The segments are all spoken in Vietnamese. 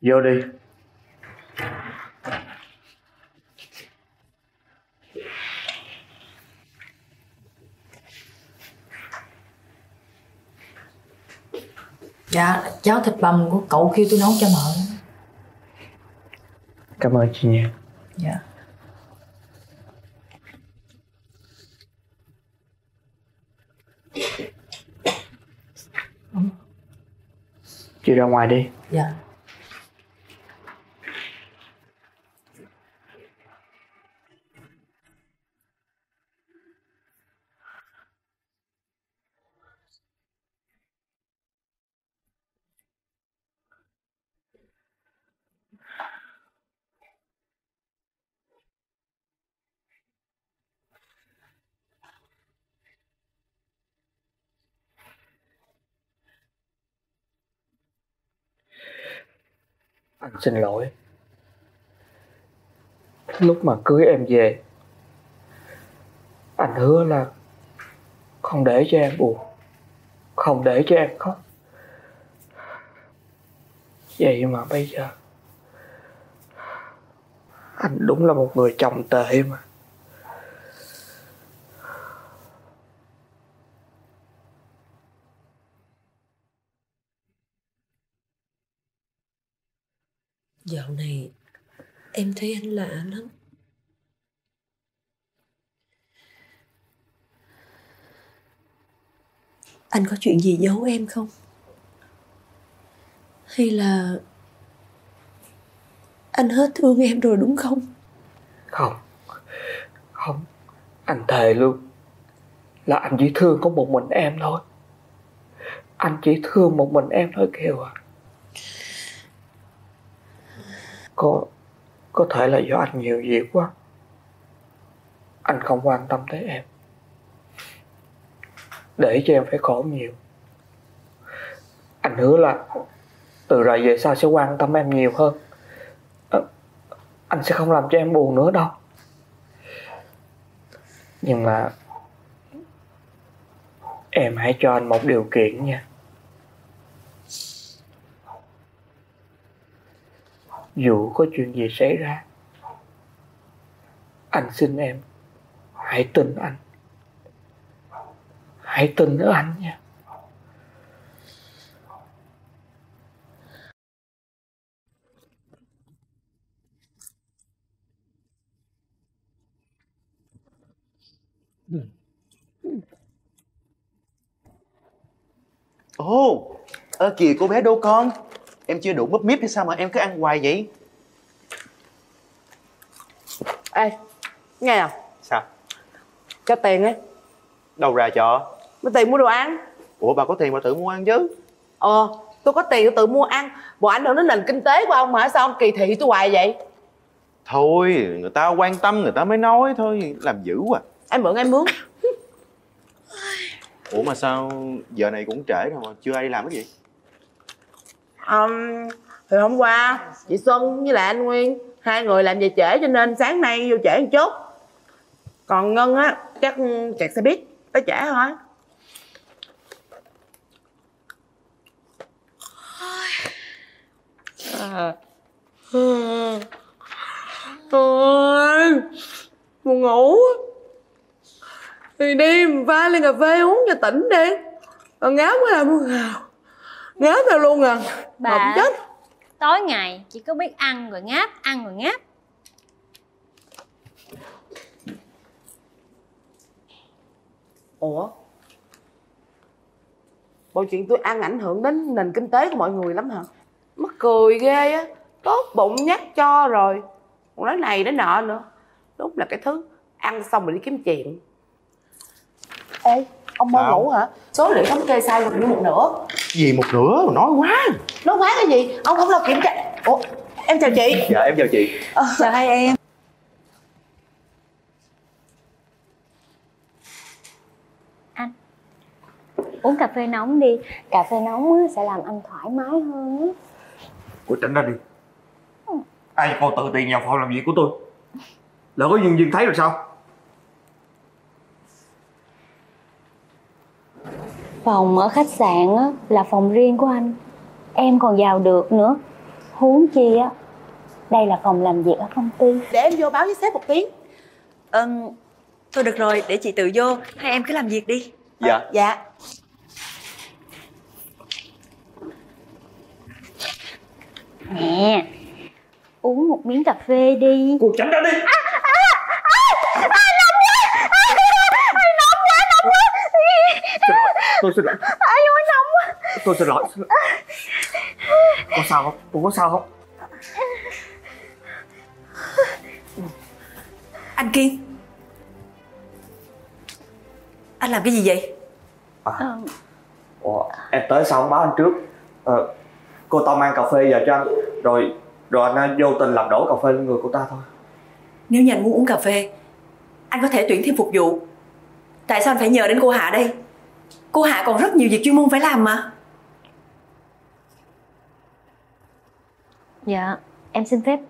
Vô đi. Dạ, cháo thịt bằm của cậu kêu tôi nấu cho mợ Cảm ơn chị nha Dạ. Chị ra ngoài đi. Dạ. Anh xin lỗi. Lúc mà cưới em về, Anh hứa là Không để cho em buồn, Không để cho em khóc. Vậy mà bây giờ, Anh đúng là một người chồng tệ mà. Dạo này em thấy anh lạ lắm. Anh có chuyện gì giấu em không? Hay là anh hết thương em rồi đúng không? Không. Không. Anh thề luôn. Là anh chỉ thương có một mình em thôi. Anh chỉ thương một mình em thôi kêu à có Có thể là do anh nhiều việc quá. Anh không quan tâm tới em. Để cho em phải khổ nhiều. Anh hứa là Từ rồi về sau sẽ quan tâm em nhiều hơn. À, anh sẽ không làm cho em buồn nữa đâu. Nhưng mà Em hãy cho anh một điều kiện nha. Dù có chuyện gì xảy ra Anh xin em Hãy tin anh. Hãy tin ở anh nha. Ồ, ơ kìa cô bé đô con? Em chưa đủ búp míp hay sao mà em cứ ăn hoài vậy? Ê, nghe à? Sao? Cho tiền ấy Đâu ra cho? Mới tiền mua đồ ăn Ủa bà có tiền bà tự mua ăn chứ Ờ, tôi có tiền tôi tự mua ăn Bộ ảnh hưởng đến nền kinh tế của ông mà sao ông kỳ thị tôi hoài vậy Thôi, người ta quan tâm người ta mới nói thôi Làm dữ quá Em mượn em mướn Ủa mà sao giờ này cũng trễ rồi mà chưa ai đi làm cái gì? Um, Thì hôm qua chị Xuân với lại anh Nguyên Hai người làm về trễ cho nên sáng nay vô trễ một chút Còn Ngân á chắc kẹt xe buýt tới trễ thôi À. Ôi, buồn ngủ á. thì đi pha ly cà phê uống cho tỉnh đi còn ngáo mới làm luôn nào ngáo tao luôn à. Bà Mộng chết. tối ngày chỉ có biết ăn rồi ngáp, ăn rồi ngáp. Ủa? Bộ chuyện tôi ăn ảnh hưởng đến nền kinh tế của mọi người lắm hả? Mắc cười ghê á. Tốt bụng nhắc cho rồi. Còn nói này nói nọ nữa. Đúng là cái thứ ăn xong rồi đi kiếm chuyện. Ê ông mơ ngủ hả? Số liệu thống kê sai gần như một nửa. Gì một nửa? Mà nói quá. Nó quá cái gì? Ông không lo kiểm tra. Ủa em chào chị. Dạ em chào chị. Chào hai em. Uống cà phê nóng đi. Cà phê nóng á, sẽ làm anh thoải mái hơn á. Ủa tránh ra đi. Ai còn tự tiền vào phòng làm việc của tôi. Lỡ có nhân viên thấy rồi sao Phòng ở khách sạn á, là phòng riêng của anh. Em còn vào được nữa. Huống chi á Đây là phòng làm việc ở công ty. Để em vô báo với sếp một tiếng. Ừm, thôi được rồi, để chị tự vô. Hai em cứ làm việc đi. Dạ. Dạ. Nè Uống một miếng cà phê đi. Cô tránh ra đi. Xin tôi xin lỗi ai ơi nóng tôi xin lỗi, xin lỗi. có sao không tôi có sao không Anh Kiên. Anh làm cái gì vậy? à, Ủa, em tới sao không báo anh trước ờ, cô tao mang cà phê vào cho anh rồi rồi anh vô tình làm đổ cà phê lên người cô ta thôi Nếu như anh muốn uống cà phê, anh có thể tuyển thêm phục vụ. Tại sao anh phải nhờ đến cô Hạ đây? Cô Hạ còn rất nhiều việc chuyên môn phải làm mà. Dạ Em xin phép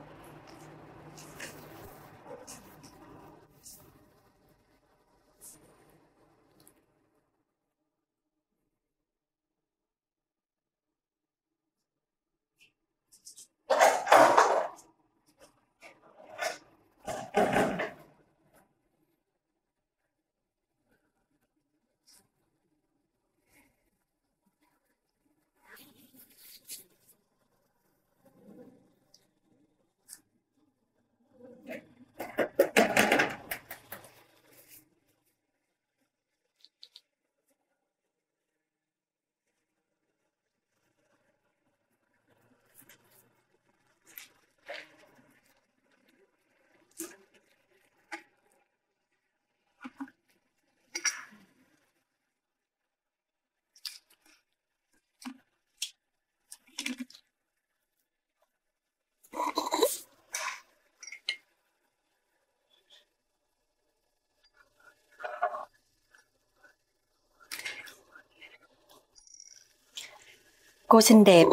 Cô xinh đẹp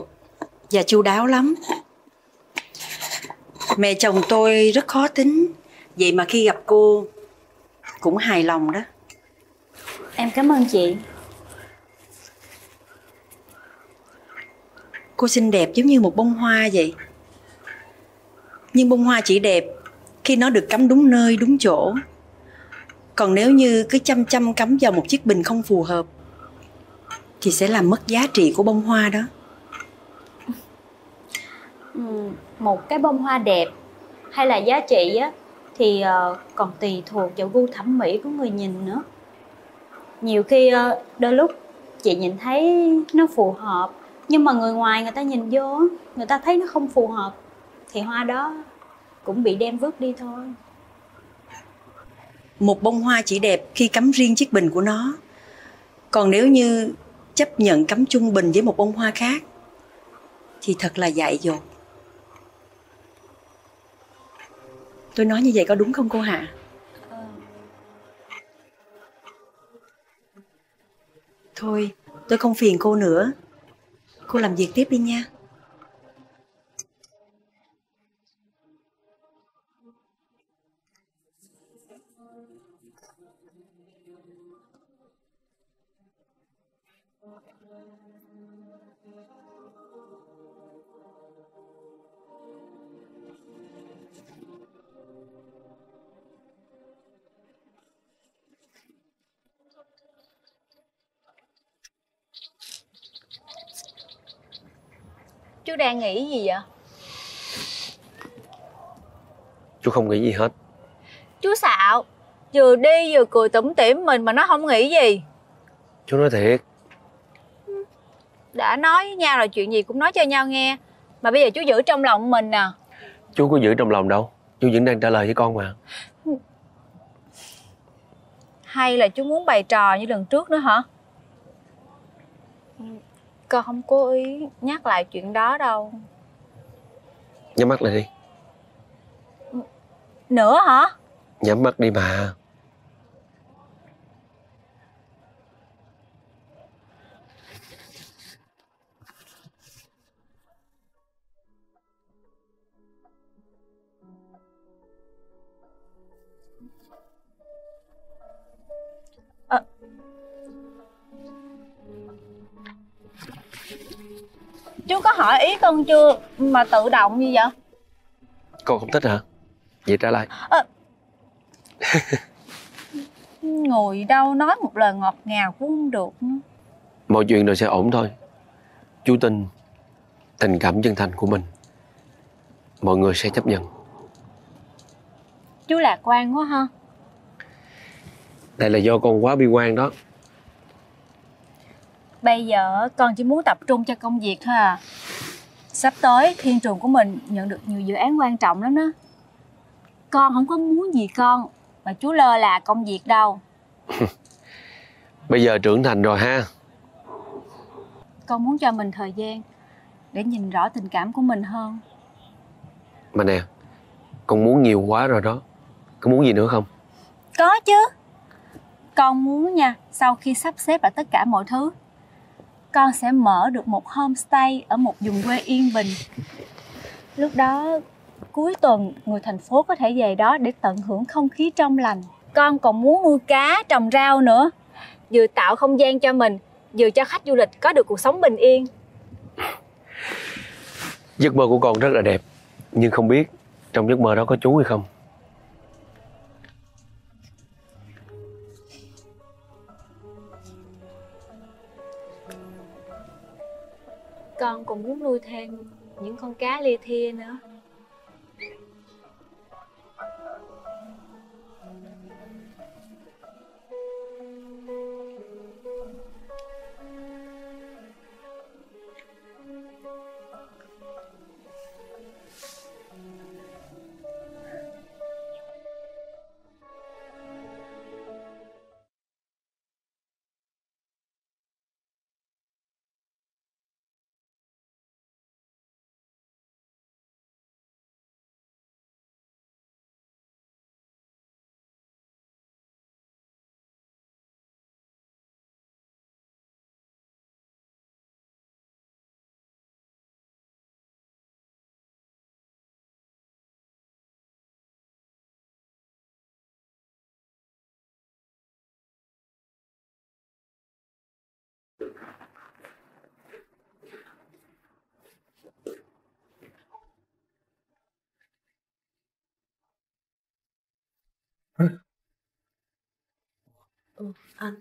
và chu đáo lắm. Mẹ chồng tôi rất khó tính, vậy mà khi gặp cô cũng hài lòng đó. Em cảm ơn chị Cô xinh đẹp giống như một bông hoa vậy. Nhưng bông hoa chỉ đẹp khi nó được cắm đúng nơi, đúng chỗ. Còn nếu như cứ chăm chăm cắm vào một chiếc bình không phù hợp thì sẽ làm mất giá trị của bông hoa đó. Ừm, Một cái bông hoa đẹp Hay là giá trị á Thì ờ, còn tùy thuộc vào gu thẩm mỹ của người nhìn nữa Nhiều khi ờ, đôi lúc chị nhìn thấy nó phù hợp Nhưng mà người ngoài người ta nhìn vô Người ta thấy nó không phù hợp Thì hoa đó cũng bị đem vứt đi thôi Một bông hoa chỉ đẹp khi cắm riêng chiếc bình của nó. Còn nếu như chấp nhận cắm chung bình với một bông hoa khác thì thật là dại dột. Tôi nói như vậy có đúng không cô Hạ? Thôi, tôi không phiền cô nữa. Cô làm việc tiếp đi nha. Chú đang nghĩ gì vậy? Chú không nghĩ gì hết. Chú xạo Vừa đi vừa cười tủm tỉm mình mà nó không nghĩ gì. Chú nói thiệt. Đã nói với nhau là chuyện gì cũng nói cho nhau nghe Mà bây giờ chú giữ trong lòng mình nè Chú có giữ trong lòng đâu. Chú vẫn đang trả lời với con mà. Hay là chú muốn bày trò như lần trước nữa hả? Con không cố ý nhắc lại chuyện đó đâu. Nhắm mắt lại đi. Nữa hả? Nhắm mắt đi mà Chú có hỏi ý con chưa mà tự động như vậy? Con không thích hả? Vậy trả lại Ngồi đâu nói một lời ngọt ngào cũng không được nữa. Mọi chuyện rồi sẽ ổn thôi Chú tin Tình cảm chân thành của mình Mọi người sẽ chấp nhận Chú lạc quan quá ha. Đây là do con quá bi quan đó Bây giờ con chỉ muốn tập trung cho công việc thôi à. Sắp tới thiên trường của mình nhận được nhiều dự án quan trọng lắm đó. Con không có muốn gì con mà chú lơ là công việc đâu. Bây giờ trưởng thành rồi ha Con muốn cho mình thời gian để nhìn rõ tình cảm của mình hơn. Mà nè Con muốn nhiều quá rồi đó Có muốn gì nữa không? Có chứ. Con muốn nha, sau khi sắp xếp lại tất cả mọi thứ, con sẽ mở được một homestay ở một vùng quê yên bình. Lúc đó cuối tuần người thành phố có thể về đó để tận hưởng không khí trong lành. Con còn muốn nuôi cá, trồng rau nữa. Vừa tạo không gian cho mình, vừa cho khách du lịch có được cuộc sống bình yên. Giấc mơ của con rất là đẹp Nhưng không biết Trong giấc mơ đó có chú hay không Con còn muốn nuôi thêm những con cá lia thia nữa. Ừ, anh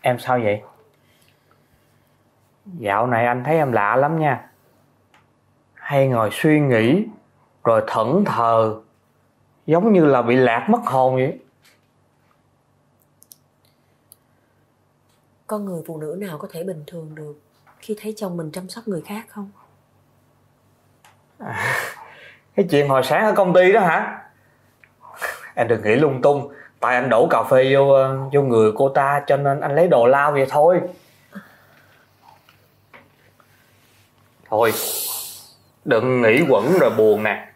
Em sao vậy? Dạo này anh thấy em lạ lắm nha. Hay ngồi suy nghĩ Rồi thẫn thờ Giống như là bị lạc mất hồn vậy. Con người phụ nữ nào có thể bình thường được khi thấy chồng mình chăm sóc người khác không Cái chuyện hồi sáng ở công ty đó hả? Em đừng nghĩ lung tung. Tại anh đổ cà phê vô ờ, vô người cô ta Cho nên anh lấy đồ lao vậy thôi. Thôi, Đừng nghĩ quẩn rồi buồn nè.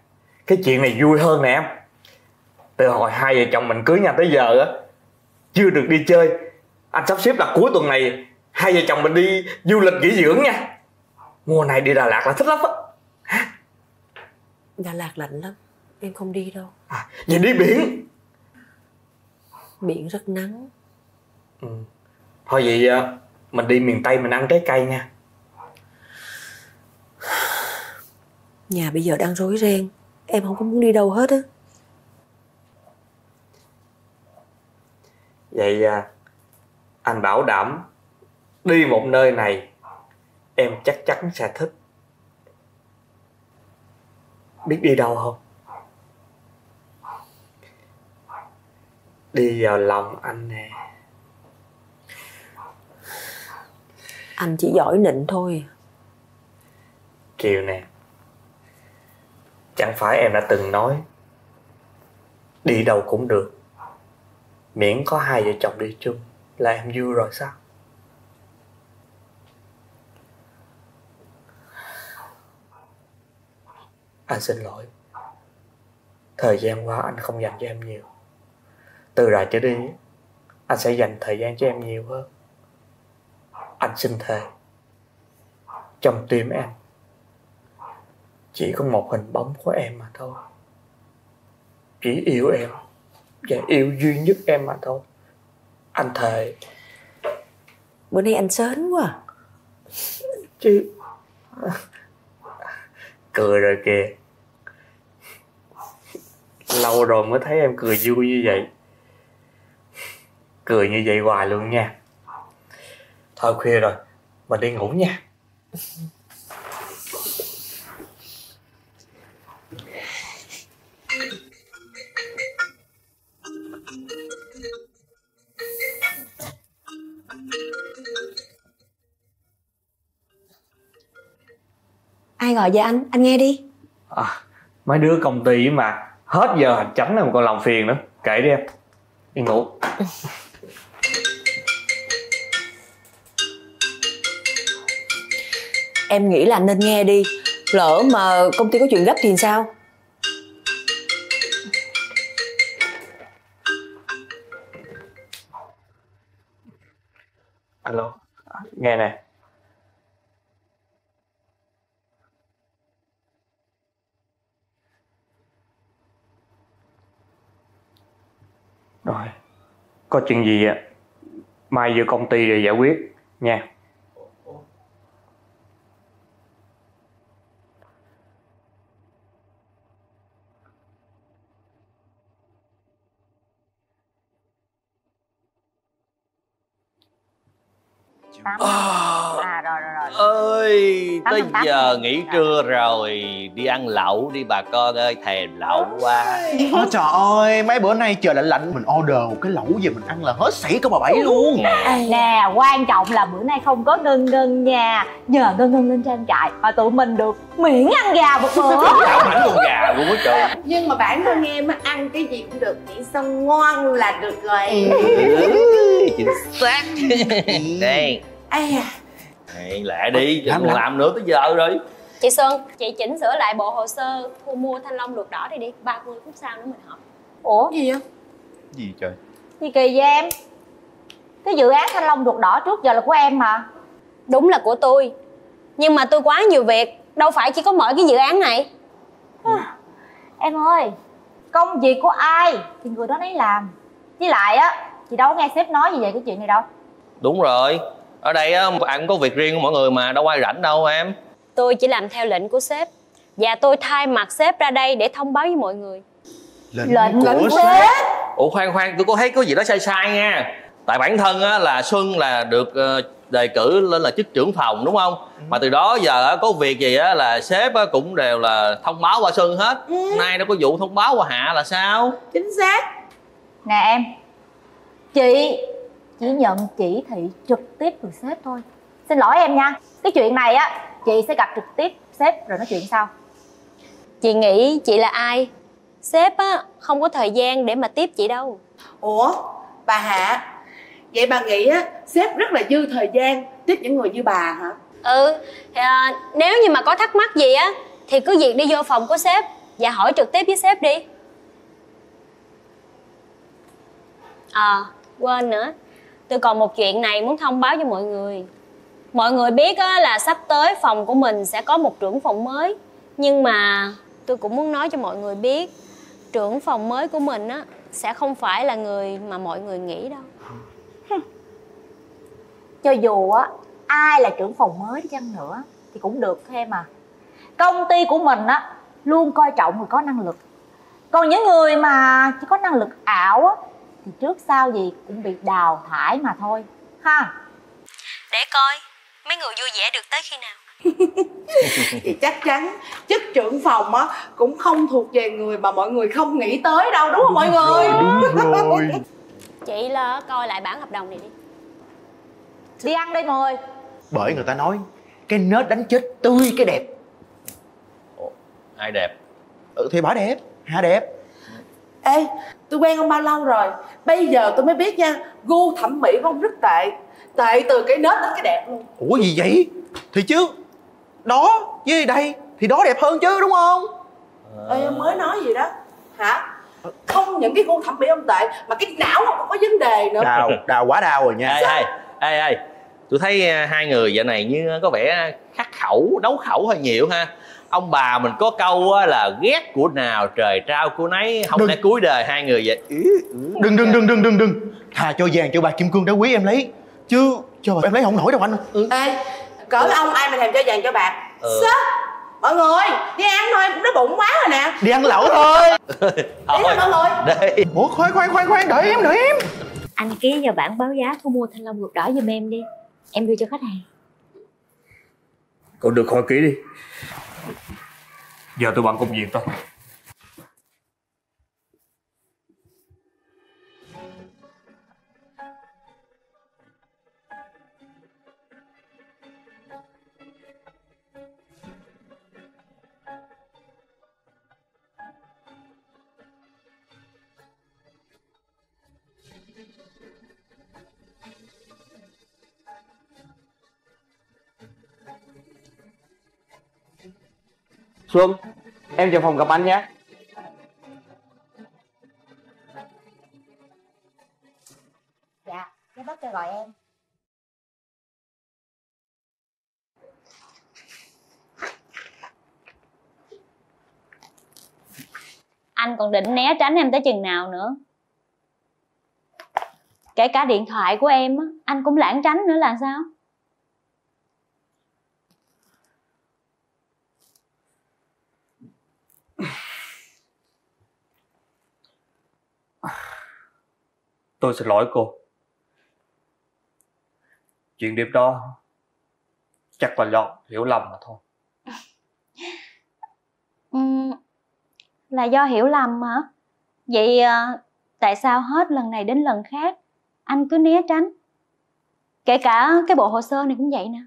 Cái chuyện này vui hơn nè em. Từ hồi hai vợ chồng mình cưới nhau tới giờ á, Chưa được đi chơi. Anh sắp xếp là cuối tuần này, Hai vợ chồng mình đi du lịch nghỉ dưỡng nha. Mùa này đi Đà Lạt là thích lắm á. Đà Lạt lạnh lắm Em không đi đâu. À, Vậy đi biển. Biển rất nắng. Ừ. Thôi vậy à, mình đi miền Tây mình ăn trái cây nha. Nhà bây giờ đang rối ren Em không có muốn đi đâu hết á. Vậy à, anh bảo đảm đi một nơi này em chắc chắn sẽ thích. Biết đi đâu không? Đi vào lòng anh nè. Anh chỉ giỏi nịnh thôi Kiều nè. Chẳng phải em đã từng nói đi đâu cũng được. Miễn có hai vợ chồng đi chung là em vui rồi sao? Anh xin lỗi. Thời gian qua anh không dành cho em nhiều. Từ giờ trở đi, anh sẽ dành thời gian cho em nhiều hơn. Anh xin thề. Trong tim em chỉ có một hình bóng của em mà thôi. chỉ yêu em và yêu duy nhất em mà thôi anh thề Bữa nay anh sến quá à. chứ cười rồi kìa. Lâu rồi mới thấy em cười vui như vậy. Cười như vậy hoài luôn nha. Thôi khuya rồi, mình đi ngủ nha. Gọi vậy anh? Anh nghe đi. À, mấy đứa công ty mà hết giờ hành chánh rồi mà còn làm phiền nữa. Kệ đi em. Đi ngủ. Em nghĩ là nên nghe đi. Lỡ mà công ty có chuyện gấp thì sao? Alo. Nghe nè rồi. Có chuyện gì á mai vô công ty rồi giải quyết nha. À ơi tới giờ nghỉ trưa rồi đi ăn lẩu đi bà con ơi thèm lẩu quá. Ôi trời ơi, mấy bữa nay trời lạnh lạnh Mình order một cái lẩu về mình ăn là hết sảy có bà bảy luôn. Nè quan trọng là bữa nay không có ngân ngân nha. Nhờ ngân ngân lên trang trại mà tụi mình được miễn ăn gà một bữa. Hẳn con gà luôn á trời. Nhưng mà bản thân em ăn cái gì cũng được miễn sao ngon là được rồi. Ừ, chính xác. Đây ai à Này, lẹ đi Làm, làm. làm nữa tới giờ rồi. Chị Xuân, chị chỉnh sửa lại bộ hồ sơ thu mua thanh long ruột đỏ đi đi 30 phút sau nữa mình họp. Ủa? Gì vậy? Gì trời? Gì kỳ vậy em? Cái dự án thanh long ruột đỏ trước giờ là của em mà. Đúng là của tôi. Nhưng mà tôi quá nhiều việc Đâu phải chỉ có mỗi cái dự án này. Em ơi công việc của ai thì người đó nấy làm. Với lại á chị đâu có nghe sếp nói gì về cái chuyện này đâu. Đúng rồi ở đây á ai cũng có việc riêng của mọi người mà đâu ai rảnh đâu em. Tôi chỉ làm theo lệnh của sếp. Và tôi thay mặt sếp ra đây để thông báo với mọi người. Lệnh, lệnh của lệnh sếp? sếp? Ủa khoan khoan tôi có thấy có gì đó sai sai nha. Tại bản thân á là xuân là được ờ, đề cử lên là chức trưởng phòng đúng không? Mà từ đó giờ á, có việc gì á là sếp á, cũng đều là thông báo qua xuân hết. Nay đâu có vụ thông báo qua hạ là sao? Chính xác. Nè em chị chỉ nhận chỉ thị trực tiếp từ sếp thôi. Xin lỗi em nha. Cái chuyện này á chị sẽ gặp trực tiếp sếp rồi nói chuyện sau. Chị nghĩ chị là ai? Sếp á không có thời gian để mà tiếp chị đâu. Ủa bà hạ? Vậy bà nghĩ á sếp rất là dư thời gian tiếp những người như bà hả? Ừ à, Nếu như mà có thắc mắc gì á Thì cứ việc đi vô phòng của sếp Và hỏi trực tiếp với sếp đi. À quên nữa Tôi còn một chuyện này muốn thông báo cho mọi người. Mọi người biết á, là sắp tới phòng của mình sẽ có một trưởng phòng mới. Nhưng mà tôi cũng muốn nói cho mọi người biết Trưởng phòng mới của mình á sẽ không phải là người mà mọi người nghĩ đâu. Cho dù á ai là trưởng phòng mới đi chăng nữa thì cũng được thôi em à. Công ty của mình á luôn coi trọng người có năng lực. Còn những người mà chỉ có năng lực ảo á thì trước sau gì cũng bị đào thải mà thôi ha? Để coi mấy người vui vẻ được tới khi nào. Thì chắc chắn chức trưởng phòng á cũng không thuộc về người mà mọi người không nghĩ tới đâu đúng không mọi người? Đúng rồi. Chị là coi lại bản hợp đồng này đi. Đi ăn đây mọi người Bởi người ta nói Cái nết đánh chết tươi cái đẹp. Ai đẹp? Ừ thì bà đẹp Hà đẹp. Ê tôi quen ông bao lâu rồi? Bây giờ tôi mới biết nha gu thẩm mỹ của ông rất tệ. Tệ từ cái nết đến cái đẹp luôn. Ủa gì vậy? Thì chứ Đó với đây Thì đó đẹp hơn chứ đúng không? Ê ông mới nói gì đó. Hả? Không những cái gu thẩm mỹ ông tệ mà cái não ông cũng có vấn đề nữa. Đào Đào quá đau rồi nha. Ê ê ê ê. Tôi thấy à, hai người dạo này như có vẻ khắc khẩu nấu khẩu hơi nhiều ha ông bà mình có câu á là ghét của nào trời trao của nấy không Đừng. lẽ cuối đời hai người vậy? Ừ, ừ. đừng đừng đừng đừng đừng đừng. Thà cho vàng cho bạc kim cương đá quý em lấy. Chứ cho bạc em lấy không nổi đâu anh. Ừ. ê cỡ ông ai mà thèm cho vàng cho bạc Ừ. Sếp, mọi người đi ăn thôi nó bụng quá rồi nè. Đi ăn lẩu thôi. Đi thôi. Mọi người đây ủa khoan khoan khoan khoan đợi em đợi em. Anh ký vào bản báo giá thu mua thanh long ruột đỏ giùm em đi. Em đưa cho khách hàng. Cậu được khỏi ký đi Giờ tôi bận công việc thôi. Xuân Em vào phòng gặp anh nhé. Dạ, cái bác cho gọi em. Anh còn định né tránh em tới chừng nào nữa? Kể cả điện thoại của em á Anh cũng lãng tránh nữa là sao Tôi xin lỗi cô. Chuyện đêm đó Chắc là do hiểu lầm mà thôi. Ừm, Là do hiểu lầm hả Vậy à, tại sao hết lần này đến lần khác Anh cứ né tránh? Kể cả cái bộ hồ sơ này cũng vậy nè.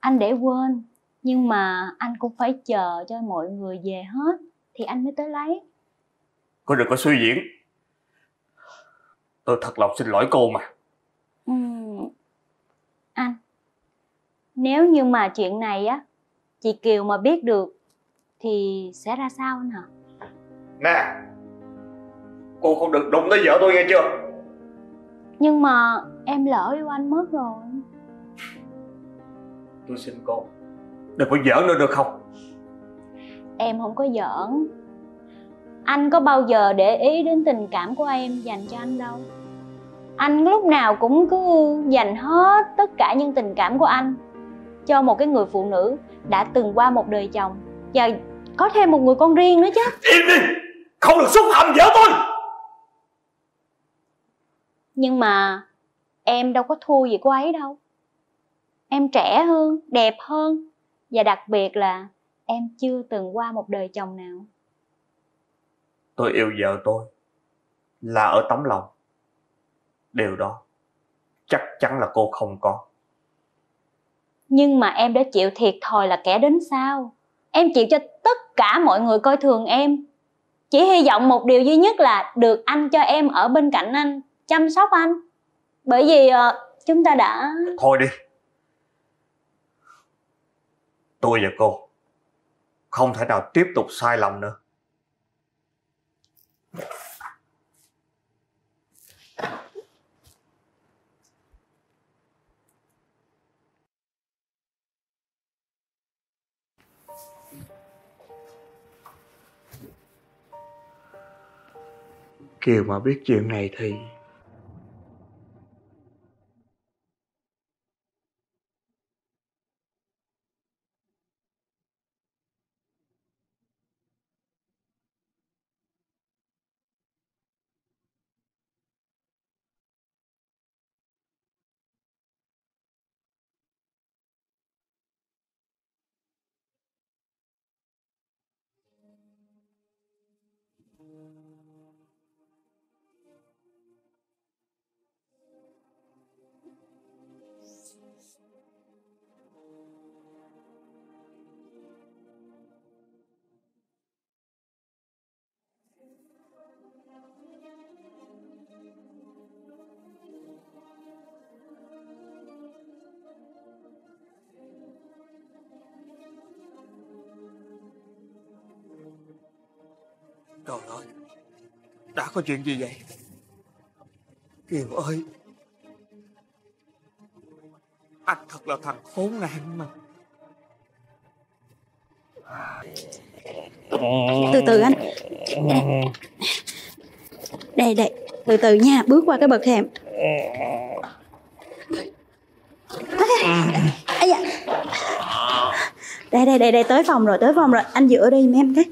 Anh để quên Nhưng mà anh cũng phải chờ cho mọi người về hết Thì anh mới tới lấy. Cô đừng có suy diễn Tôi thật lòng xin lỗi cô mà. Ừm, Anh Nếu như mà chuyện này á Chị Kiều mà biết được Thì sẽ ra sao anh hả? Nè Cô không được đụng tới vợ tôi nghe chưa? Nhưng mà em lỡ yêu anh mất rồi. Tôi xin cô Đừng có giỡn nữa được không? Em không có giỡn. Anh có bao giờ để ý đến tình cảm của em dành cho anh đâu Anh lúc nào cũng cứ dành hết tất cả những tình cảm của anh Cho một cái người phụ nữ đã từng qua một đời chồng. Và có thêm một người con riêng nữa chứ. Im đi! Không được xúc phạm vợ tôi! Nhưng mà em đâu có thua gì cô ấy đâu. Em trẻ hơn, đẹp hơn. Và đặc biệt là em chưa từng qua một đời chồng nào. Tôi yêu vợ tôi Là ở tấm lòng Điều đó Chắc chắn là cô không có. Nhưng mà em đã chịu thiệt thòi là kẻ đến sau. Em chịu cho tất cả mọi người coi thường em. Chỉ hy vọng một điều duy nhất là Được anh cho em ở bên cạnh anh Chăm sóc anh. Bởi vì ờ, chúng ta đã Thôi đi. Tôi và cô Không thể nào tiếp tục sai lầm nữa Kiều mà biết chuyện này thì có chuyện gì vậy? Kiều ơi, Anh thật là thằng khốn nạn mà. Từ từ anh. Đây đây, từ từ nha, bước qua cái bậc thềm. Đây đây đây đây, tới phòng rồi, tới phòng rồi. Anh dựa đây em cái.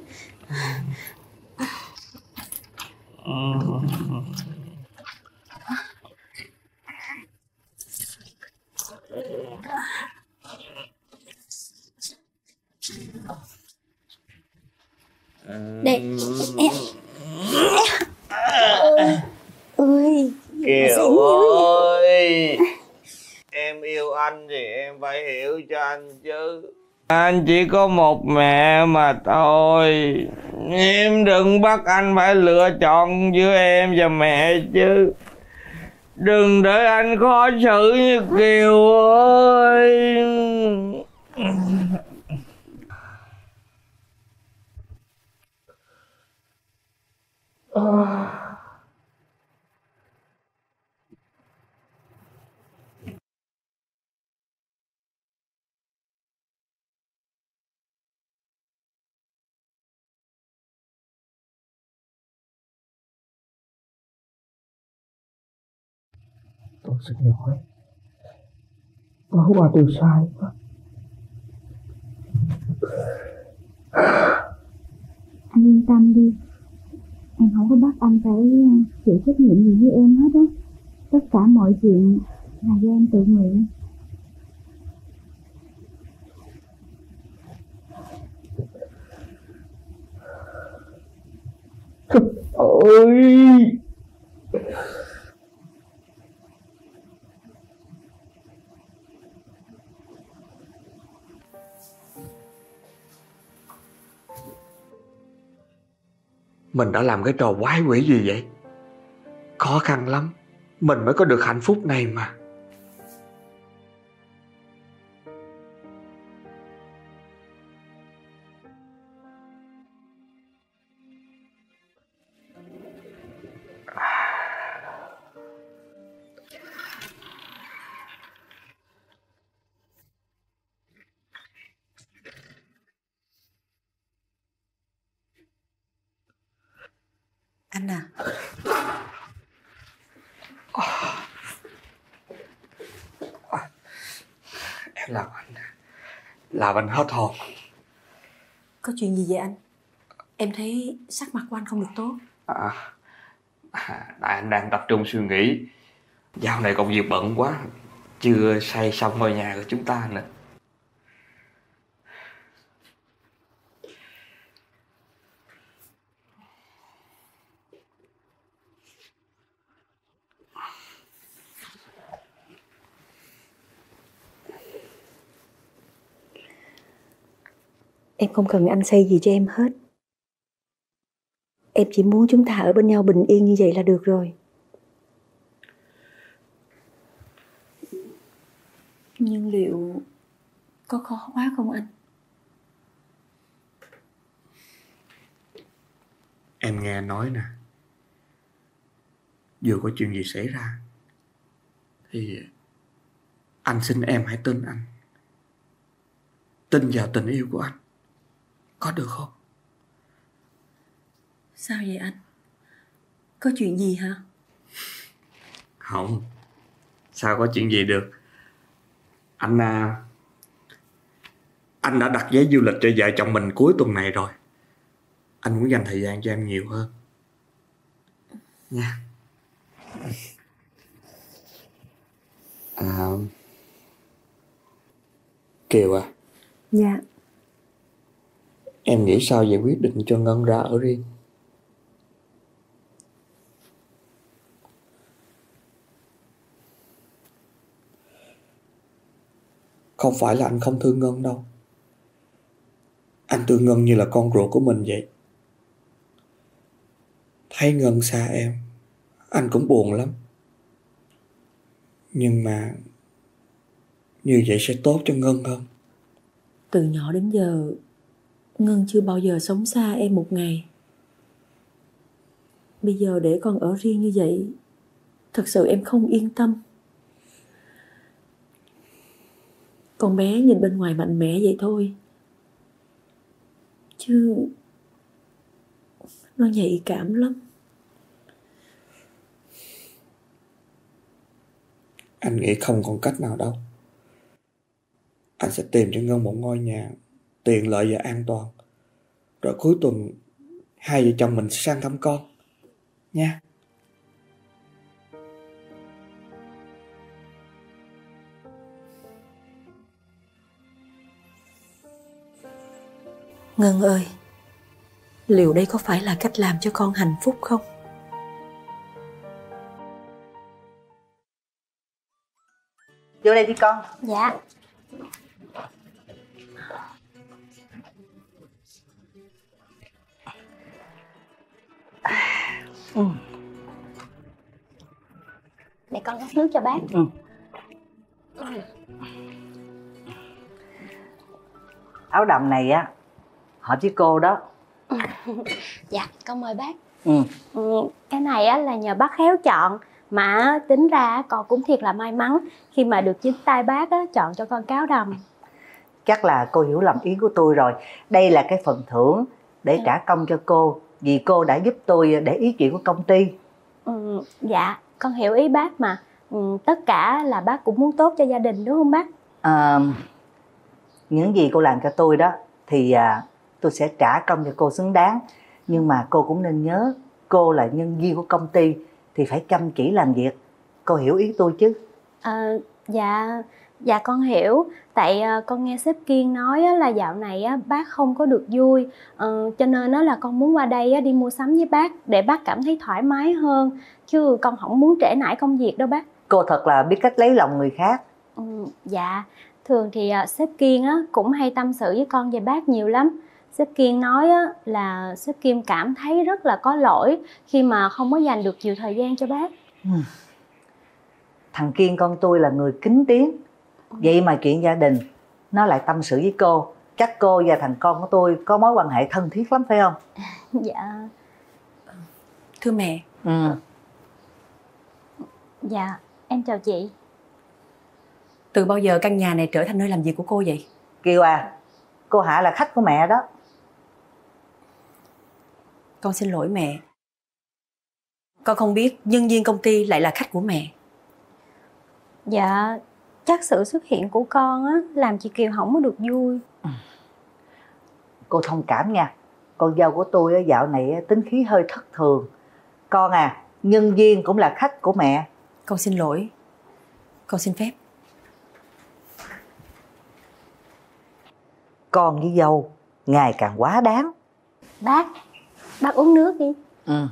Đây. Em ơi Kiều ơi. Em yêu anh thì em phải hiểu cho anh chứ anh chỉ có một mẹ mà thôi. Em đừng bắt anh phải lựa chọn giữa em và mẹ chứ. Đừng để anh khó xử như Kiều ơi. À. Tôi xin lỗi Tối qua tôi sai quá anh yên tâm đi. Em không có bắt anh phải ờ, chịu trách nhiệm gì với em hết á. Tất cả mọi chuyện là do em tự nguyện. Ơi Mình đã làm cái trò quái quỷ gì vậy? Khó khăn lắm Mình mới có được hạnh phúc này mà Làm anh hết hồn. Có chuyện gì vậy anh? Em thấy sắc mặt của anh không được tốt. À, à, Tại anh đang tập trung suy nghĩ. Dạo này công việc bận quá Chưa xây xong ngôi nhà của chúng ta nữa Em không cần anh xây gì cho em hết. Em chỉ muốn chúng ta ở bên nhau bình yên như vậy là được rồi. Nhưng liệu có khó quá không anh? Em nghe nói nè. Dù có chuyện gì xảy ra Thì Anh xin em hãy tin anh. Tin vào tình yêu của anh Có được không? Sao vậy anh? Có chuyện gì hả? Không. Sao có chuyện gì được? Anh à, Anh đã đặt vé du lịch cho vợ chồng mình cuối tuần này rồi. Anh muốn dành thời gian cho em nhiều hơn. Nha. À Kiều à. Dạ Em nghĩ sao về quyết định cho Ngân ra ở riêng? Không phải là anh không thương Ngân đâu. Anh thương Ngân như là con ruột của mình vậy. Thấy Ngân xa em, Anh cũng buồn lắm. Nhưng mà Như vậy sẽ tốt cho Ngân hơn. Từ nhỏ đến giờ Ngân chưa bao giờ sống xa em một ngày. Bây giờ để con ở riêng như vậy, Thật sự em không yên tâm. Con bé nhìn bên ngoài mạnh mẽ vậy thôi. Chứ nó nhạy cảm lắm. Anh nghĩ không còn cách nào đâu. Anh sẽ tìm cho Ngân một ngôi nhà Tiện lợi và an toàn. Rồi cuối tuần Hai vợ chồng mình sẽ sang thăm con Nha. Ngân ơi Liệu đây có phải là cách làm cho con hạnh phúc không? Vô đây đi con. Dạ ừ. Để con rót nước cho bác. Ừ. Áo đầm này á Họ với cô đó. Dạ con mời bác. Ừ. ừ, Cái này á là nhờ bác khéo chọn. Mà tính ra con cũng thiệt là may mắn Khi mà được chính tay bác á, chọn cho con cáo đầm. Chắc là cô hiểu lầm ý của tôi rồi. Đây là cái phần thưởng Để trả công cho cô Vì cô đã giúp tôi để ý chuyện của công ty. Ừ, Dạ con hiểu ý bác mà. Ừ, Tất cả là bác cũng muốn tốt cho gia đình đúng không bác? À, Những gì cô làm cho tôi đó Thì à, tôi sẽ trả công cho cô xứng đáng. Nhưng mà cô cũng nên nhớ Cô là nhân viên của công ty Thì phải chăm chỉ làm việc. Cô hiểu ý tôi chứ? À, Dạ Dạ con hiểu, tại uh, con nghe sếp Kiên nói á, là dạo này á, bác không có được vui. Uh, Cho nên á, là con muốn qua đây á, đi mua sắm với bác để bác cảm thấy thoải mái hơn. Chứ con không muốn trễ nải công việc đâu bác. Cô thật là biết cách lấy lòng người khác. Ừ, Dạ, thường thì uh, sếp Kiên á, cũng hay tâm sự với con về bác nhiều lắm. Sếp Kiên nói á, là sếp Kim cảm thấy rất là có lỗi khi mà không có dành được nhiều thời gian cho bác. Ừ. Thằng Kiên con tôi là người kính tiếng Vậy mà chuyện gia đình Nó lại tâm sự với cô. Chắc cô và thằng con của tôi có mối quan hệ thân thiết lắm phải không? Dạ. Thưa mẹ. Ừ. Dạ, em chào chị. Từ bao giờ căn nhà này trở thành nơi làm việc của cô vậy? Kiều à Cô Hạ là khách của mẹ đó. Con xin lỗi mẹ. Con không biết nhân viên công ty lại là khách của mẹ. Dạ, chắc sự xuất hiện của con á làm chị Kiều không có được vui. Cô thông cảm nha. Con dâu của tôi dạo này tính khí hơi thất thường. Con à, nhân viên cũng là khách của mẹ. Con xin lỗi. Con xin phép. Con với dâu ngày càng quá đáng. Bác, bác uống nước đi. Ừ.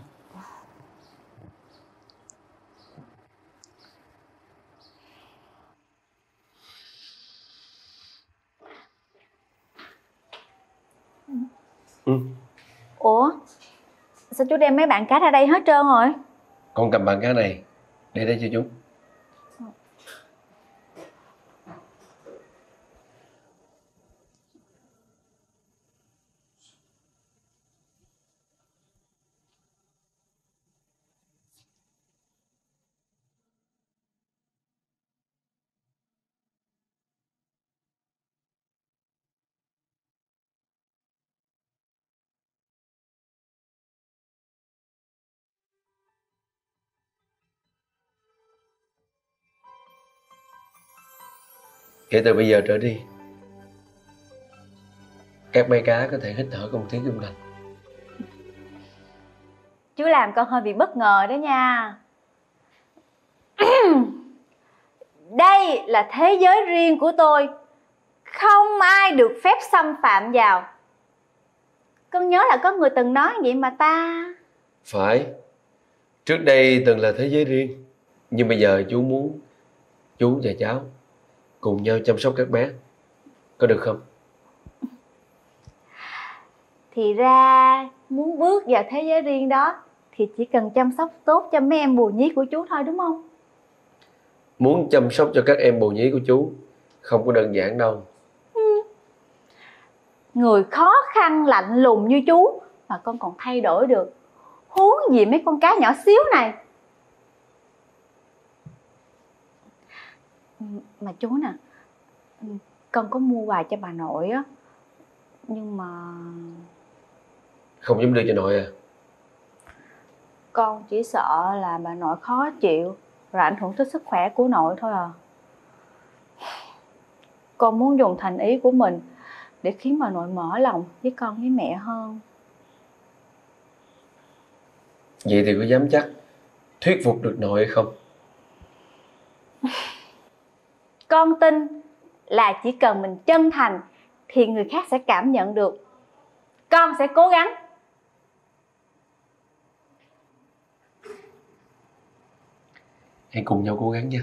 Ừ. Ủa? Sao chú đem mấy bạn cá ra đây hết trơn rồi? Con cầm bàn cá này Để đây cho chú Kể từ bây giờ trở đi Các bé cá có thể hít thở không khí trong lành. Chú làm con hơi bị bất ngờ đó nha. Đây là thế giới riêng của tôi. Không ai được phép xâm phạm vào. Con nhớ là có người từng nói vậy mà ta. Phải. Trước đây từng là thế giới riêng Nhưng bây giờ chú muốn Chú và cháu Cùng nhau chăm sóc các bé. Có được không? Thì ra muốn bước vào thế giới riêng đó Thì chỉ cần chăm sóc tốt cho mấy em bù nhí của chú thôi đúng không? Muốn chăm sóc cho các em bồ nhí của chú Không có đơn giản đâu. Người khó khăn lạnh lùng như chú Mà con còn thay đổi được. Huống gì mấy con cá nhỏ xíu này Mà chú nè Con có mua quà cho bà nội á Nhưng mà Không dám đưa cho nội à? Con chỉ sợ là bà nội khó chịu Rồi ảnh hưởng tới sức khỏe của nội thôi à. Con muốn dùng thành ý của mình Để khiến bà nội mở lòng với con với mẹ hơn. Vậy thì có dám chắc Thuyết phục được nội hay không Con tin là chỉ cần mình chân thành Thì người khác sẽ cảm nhận được. Con sẽ cố gắng. Hãy cùng nhau cố gắng nha.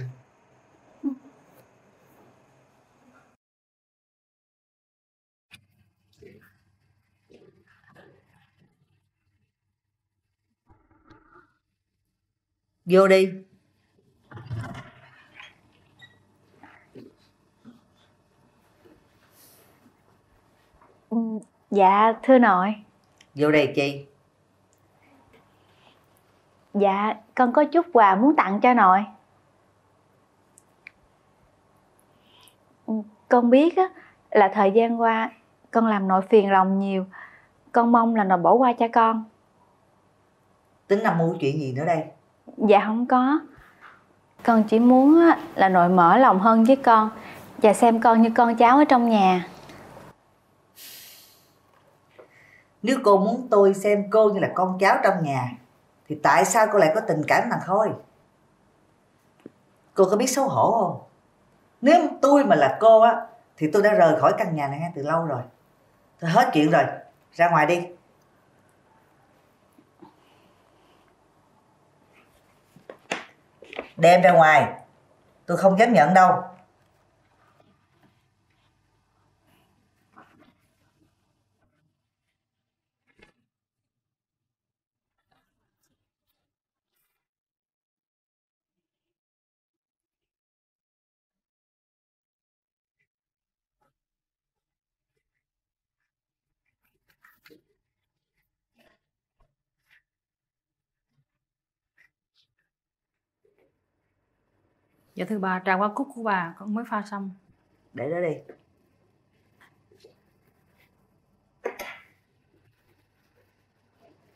Vô đi Ừ, Dạ thưa nội. Vô đây chi? Dạ con có chút quà muốn tặng cho nội. Ừ, Con biết á, là thời gian qua con làm nội phiền lòng nhiều. Con mong là nội bỏ qua cho con. Tính là mua chuyện gì nữa đây? Dạ không có. Con chỉ muốn á, là nội mở lòng hơn với con Và xem con như con cháu ở trong nhà Nếu cô muốn tôi xem cô như là con cháu trong nhà, Thì tại sao cô lại có tình cảm mà thôi? Cô có biết xấu hổ không? Nếu tôi mà là cô á, Thì tôi đã rời khỏi căn nhà này ngay từ lâu rồi. Thôi hết chuyện rồi, Ra ngoài đi. Đem ra ngoài. Tôi không dám nhận đâu. Dạ thưa bà, trà hoa cúc của bà con mới pha xong. Để đó đi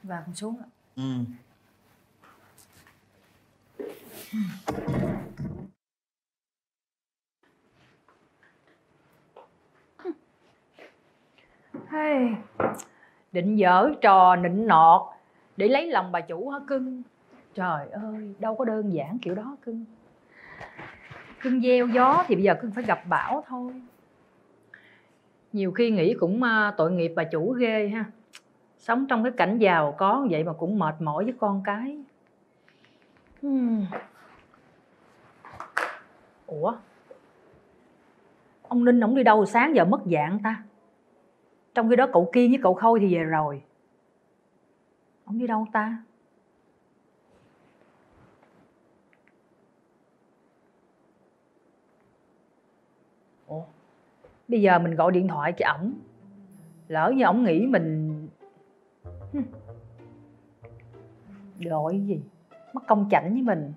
Bà con xuống ạ. Ừ. Hey, định dở trò nịnh nọt để lấy lòng bà chủ hả cưng? Trời ơi, đâu có đơn giản kiểu đó cưng. Cưng gieo gió thì bây giờ cưng phải gặp bão thôi. Nhiều khi nghĩ cũng à, tội nghiệp bà chủ ghê ha. Sống trong cái cảnh giàu có vậy mà cũng mệt mỏi với con cái. Hmm. Ủa? Ông Ninh ổng đi đâu sáng giờ mất dạng ta? Trong khi đó cậu Kiên với cậu Khôi thì về rồi Ông đi đâu ta? Bây giờ mình gọi điện thoại cho ổng Lỡ như ổng nghĩ mình Hừm. Gọi gì? Mất công chảnh với mình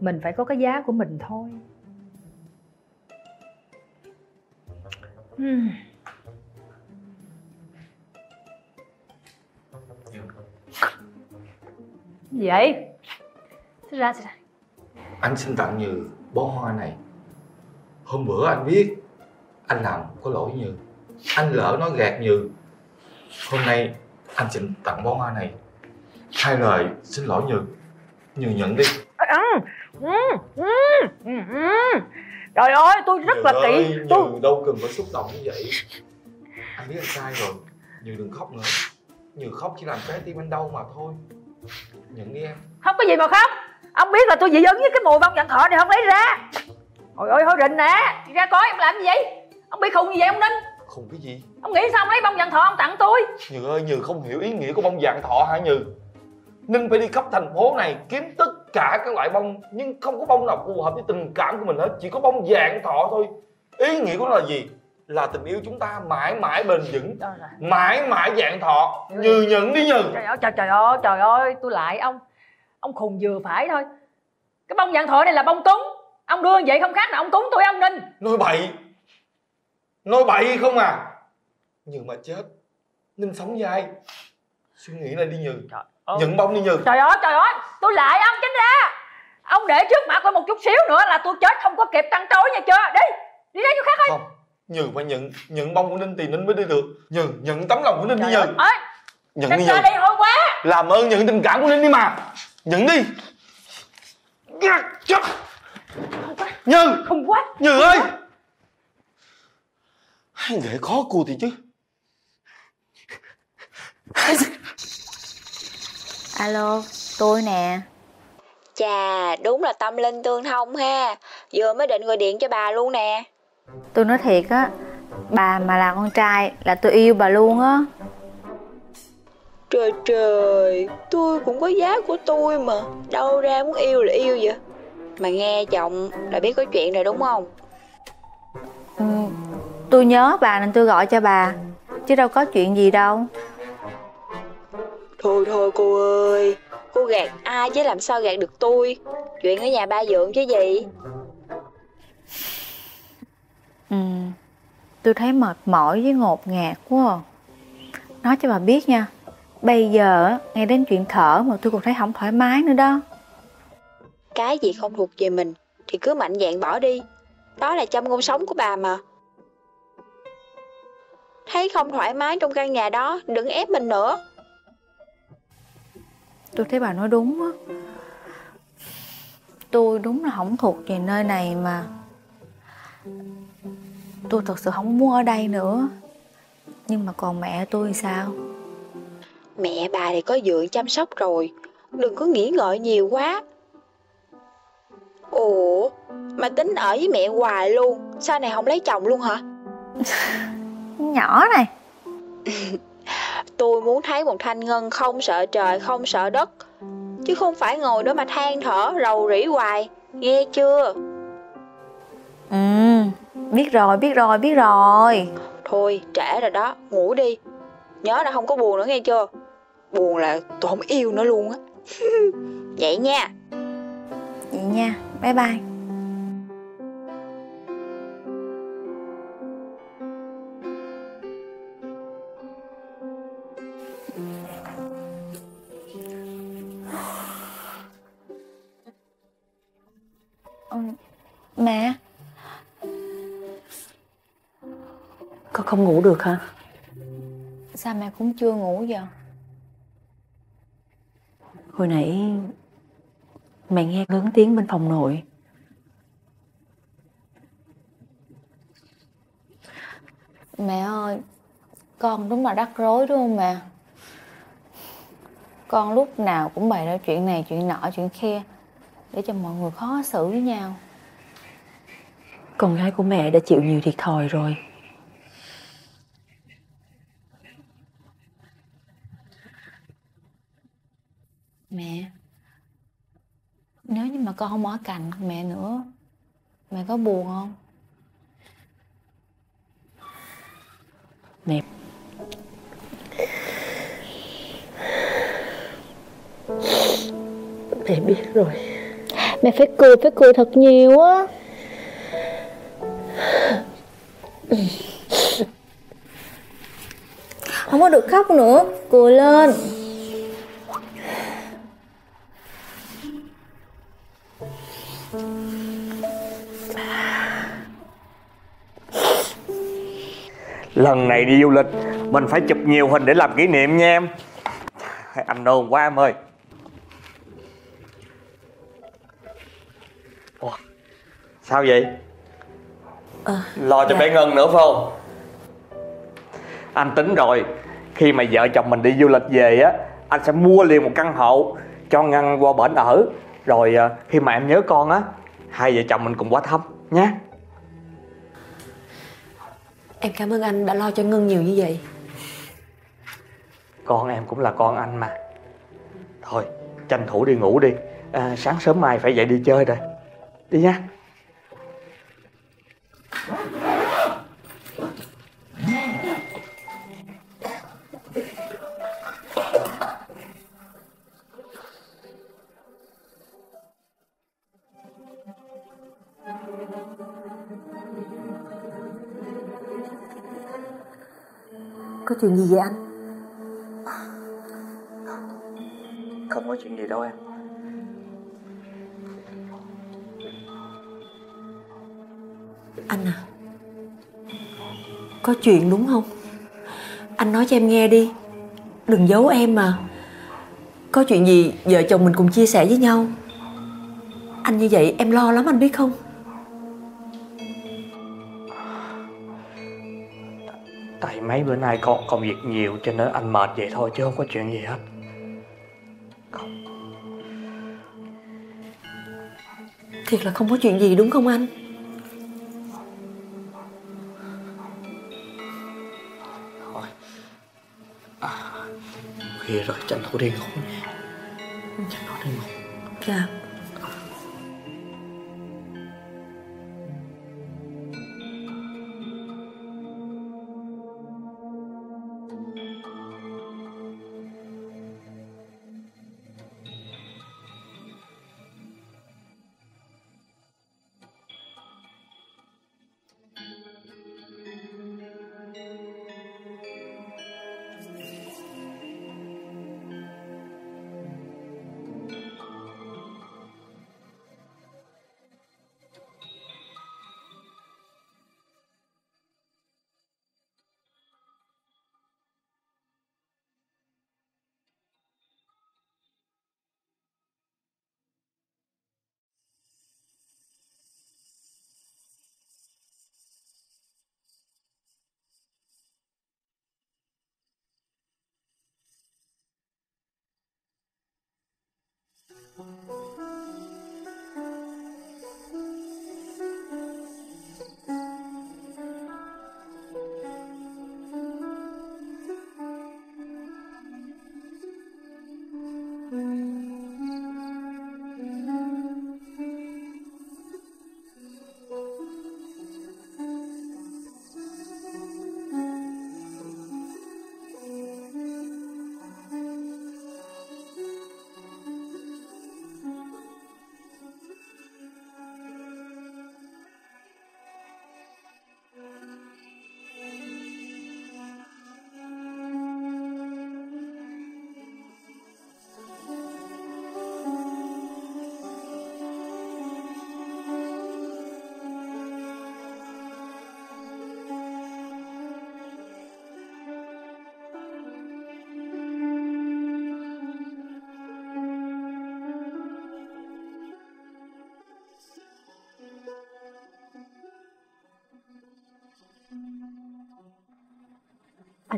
Mình phải có cái giá của mình thôi Gì vậy? Ra ra? Anh xin tặng Như bó hoa này Hôm bữa anh biết anh làm có lỗi Như Anh lỡ nói gạt Như Hôm nay anh xin tặng bó hoa này. Hai lời xin lỗi Như Như nhận đi. Ừ. Ừ. Ừ. Ừ. Trời ơi, tôi rất Như là kỹ Như tôi đâu cần phải xúc động như vậy. Anh biết anh sai rồi. Như đừng khóc nữa. Như khóc chỉ làm trái tim anh đau mà thôi. Nhận đi em. Không có gì mà khóc? Ông biết là tôi dị ứng với cái mùi bông vàng thọ này không lấy ra. Trời ơi, thôi rình nè. Đi ra coi em làm gì vậy Ông bị khùng gì vậy ông Ninh? Không cái gì? Ông nghĩ sao ông lấy bông vàng thọ ông tặng tôi? Như ơi Như không hiểu ý nghĩa của bông vàng thọ hả Như Ninh phải đi khắp thành phố này kiếm tất cả các loại bông Nhưng không có bông nào phù hợp với tình cảm của mình hết Chỉ có bông vàng thọ thôi. Ý nghĩa của nó là gì? Là tình yêu chúng ta mãi mãi bền vững Mãi mãi vạn thọ. Như nhận đi Như Trời ơi, trời, trời ơi, trời ơi, tôi lại ông. Ông khùng vừa phải thôi. Cái bông vàng thọ này là bông cúng. Ông đưa vậy không khác nào ông cúng tôi ông Ninh. Nói bậy Nói bậy không à? Nhưng mà chết. Ninh sống với ai? Suy nghĩ lại đi như ơi. nhận bông đi như trời ơi trời ơi. Tôi lại ông chính ra. Ông để trước mặt tôi một chút xíu nữa là tôi chết không có kịp trăn trối nha chưa? Đi đi ra chỗ khác đi. Không. Như phải nhận nhận bông của ninh thì ninh mới đi được. Như nhận tấm lòng của ninh đi trời như ơi. Nhận đi như đi hôi quá. Làm ơn nhận tình cảm của ninh đi mà. Nhận đi. Chết. như không quá. Như ơi hai ghệ khó cù thì chứ. Alo tôi nè. Chà, đúng là tâm linh tương thông ha. Vừa mới định gọi điện cho bà luôn nè. Tôi nói thiệt á bà mà là con trai là tôi yêu bà luôn á. Trời trời, tôi cũng có giá của tôi mà. Đâu ra muốn yêu là yêu vậy? Mà nghe chồng là biết có chuyện rồi đúng không? Ừ, tôi nhớ bà nên tôi gọi cho bà chứ đâu có chuyện gì đâu. Thôi thôi cô ơi. Cô gạt ai chứ làm sao gạt được tôi? Chuyện ở nhà ba dượng chứ gì? Ừ, tôi thấy mệt mỏi với ngột ngạt quá à. nói cho bà biết nha bây giờ á, nghe đến chuyện thở mà tôi còn thấy không thoải mái nữa đó. Cái gì không thuộc về mình Thì cứ mạnh dạn bỏ đi. Đó là châm ngôn sống của bà mà Thấy không thoải mái trong căn nhà đó Đừng ép mình nữa. Tôi thấy bà nói đúng á. Tôi đúng là không thuộc về nơi này mà. Tôi thật sự không muốn ở đây nữa. Nhưng mà còn mẹ tôi sao? Mẹ bà thì có dượng chăm sóc rồi. Đừng có nghĩ ngợi nhiều quá. Ủa Mà tính ở với mẹ hoài luôn. Sao này không lấy chồng luôn hả nhỏ này. Tôi muốn thấy một thanh ngân không sợ trời không sợ đất. Chứ không phải ngồi đó mà than thở rầu rĩ hoài. Nghe chưa? Ừ biết rồi biết rồi biết rồi. Thôi trễ rồi đó ngủ đi. Nhớ là không có buồn nữa nghe chưa? Buồn là tôi không yêu nữa luôn á. Vậy nha. Vậy nha bye bye Ừ, mẹ Con không ngủ được hả? sao mẹ cũng chưa ngủ giờ Hồi nãy mẹ nghe lớn tiếng bên phòng nội. Mẹ ơi, con đúng là rắc rối đúng không mẹ? Con lúc nào cũng bày ra chuyện này, chuyện nọ, chuyện kia để cho mọi người khó xử với nhau. Con gái của mẹ đã chịu nhiều thiệt thòi rồi. Mẹ, nếu như mà con không ở cạnh mẹ nữa, mẹ có buồn không? Mẹ Mẹ biết rồi. Mẹ phải cười, phải cười thật nhiều á. Không có được khóc nữa, cười lên. Lần này đi du lịch Mình phải chụp nhiều hình để làm kỷ niệm nha em Anh nôn quá em ơi Sao vậy? Lo cho bé Ngân nữa phải không? Anh tính rồi Khi mà vợ chồng mình đi du lịch về á Anh sẽ mua liền một căn hộ Cho Ngân qua bển ở. Rồi à, khi mà em nhớ con á Hai vợ chồng mình cùng qua thăm nhé Em cảm ơn anh đã lo cho Ngân nhiều như vậy. Con em cũng là con anh mà. Thôi tranh thủ đi ngủ đi. À, Sáng sớm mai phải dậy đi chơi rồi. Đi nha có chuyện gì vậy anh? Không có chuyện gì đâu em Anh à. Có chuyện đúng không? Anh nói cho em nghe đi. Đừng giấu em mà. Có chuyện gì vợ chồng mình cùng chia sẻ với nhau. Anh như vậy em lo lắm anh biết không? Tại mấy bữa nay con công việc nhiều cho nên anh mệt vậy thôi chứ không có chuyện gì hết. Thiệt là không có chuyện gì đúng không anh thì rồi chẳng thấu đi ngủ nha chẳng nói đi ngủ dạ.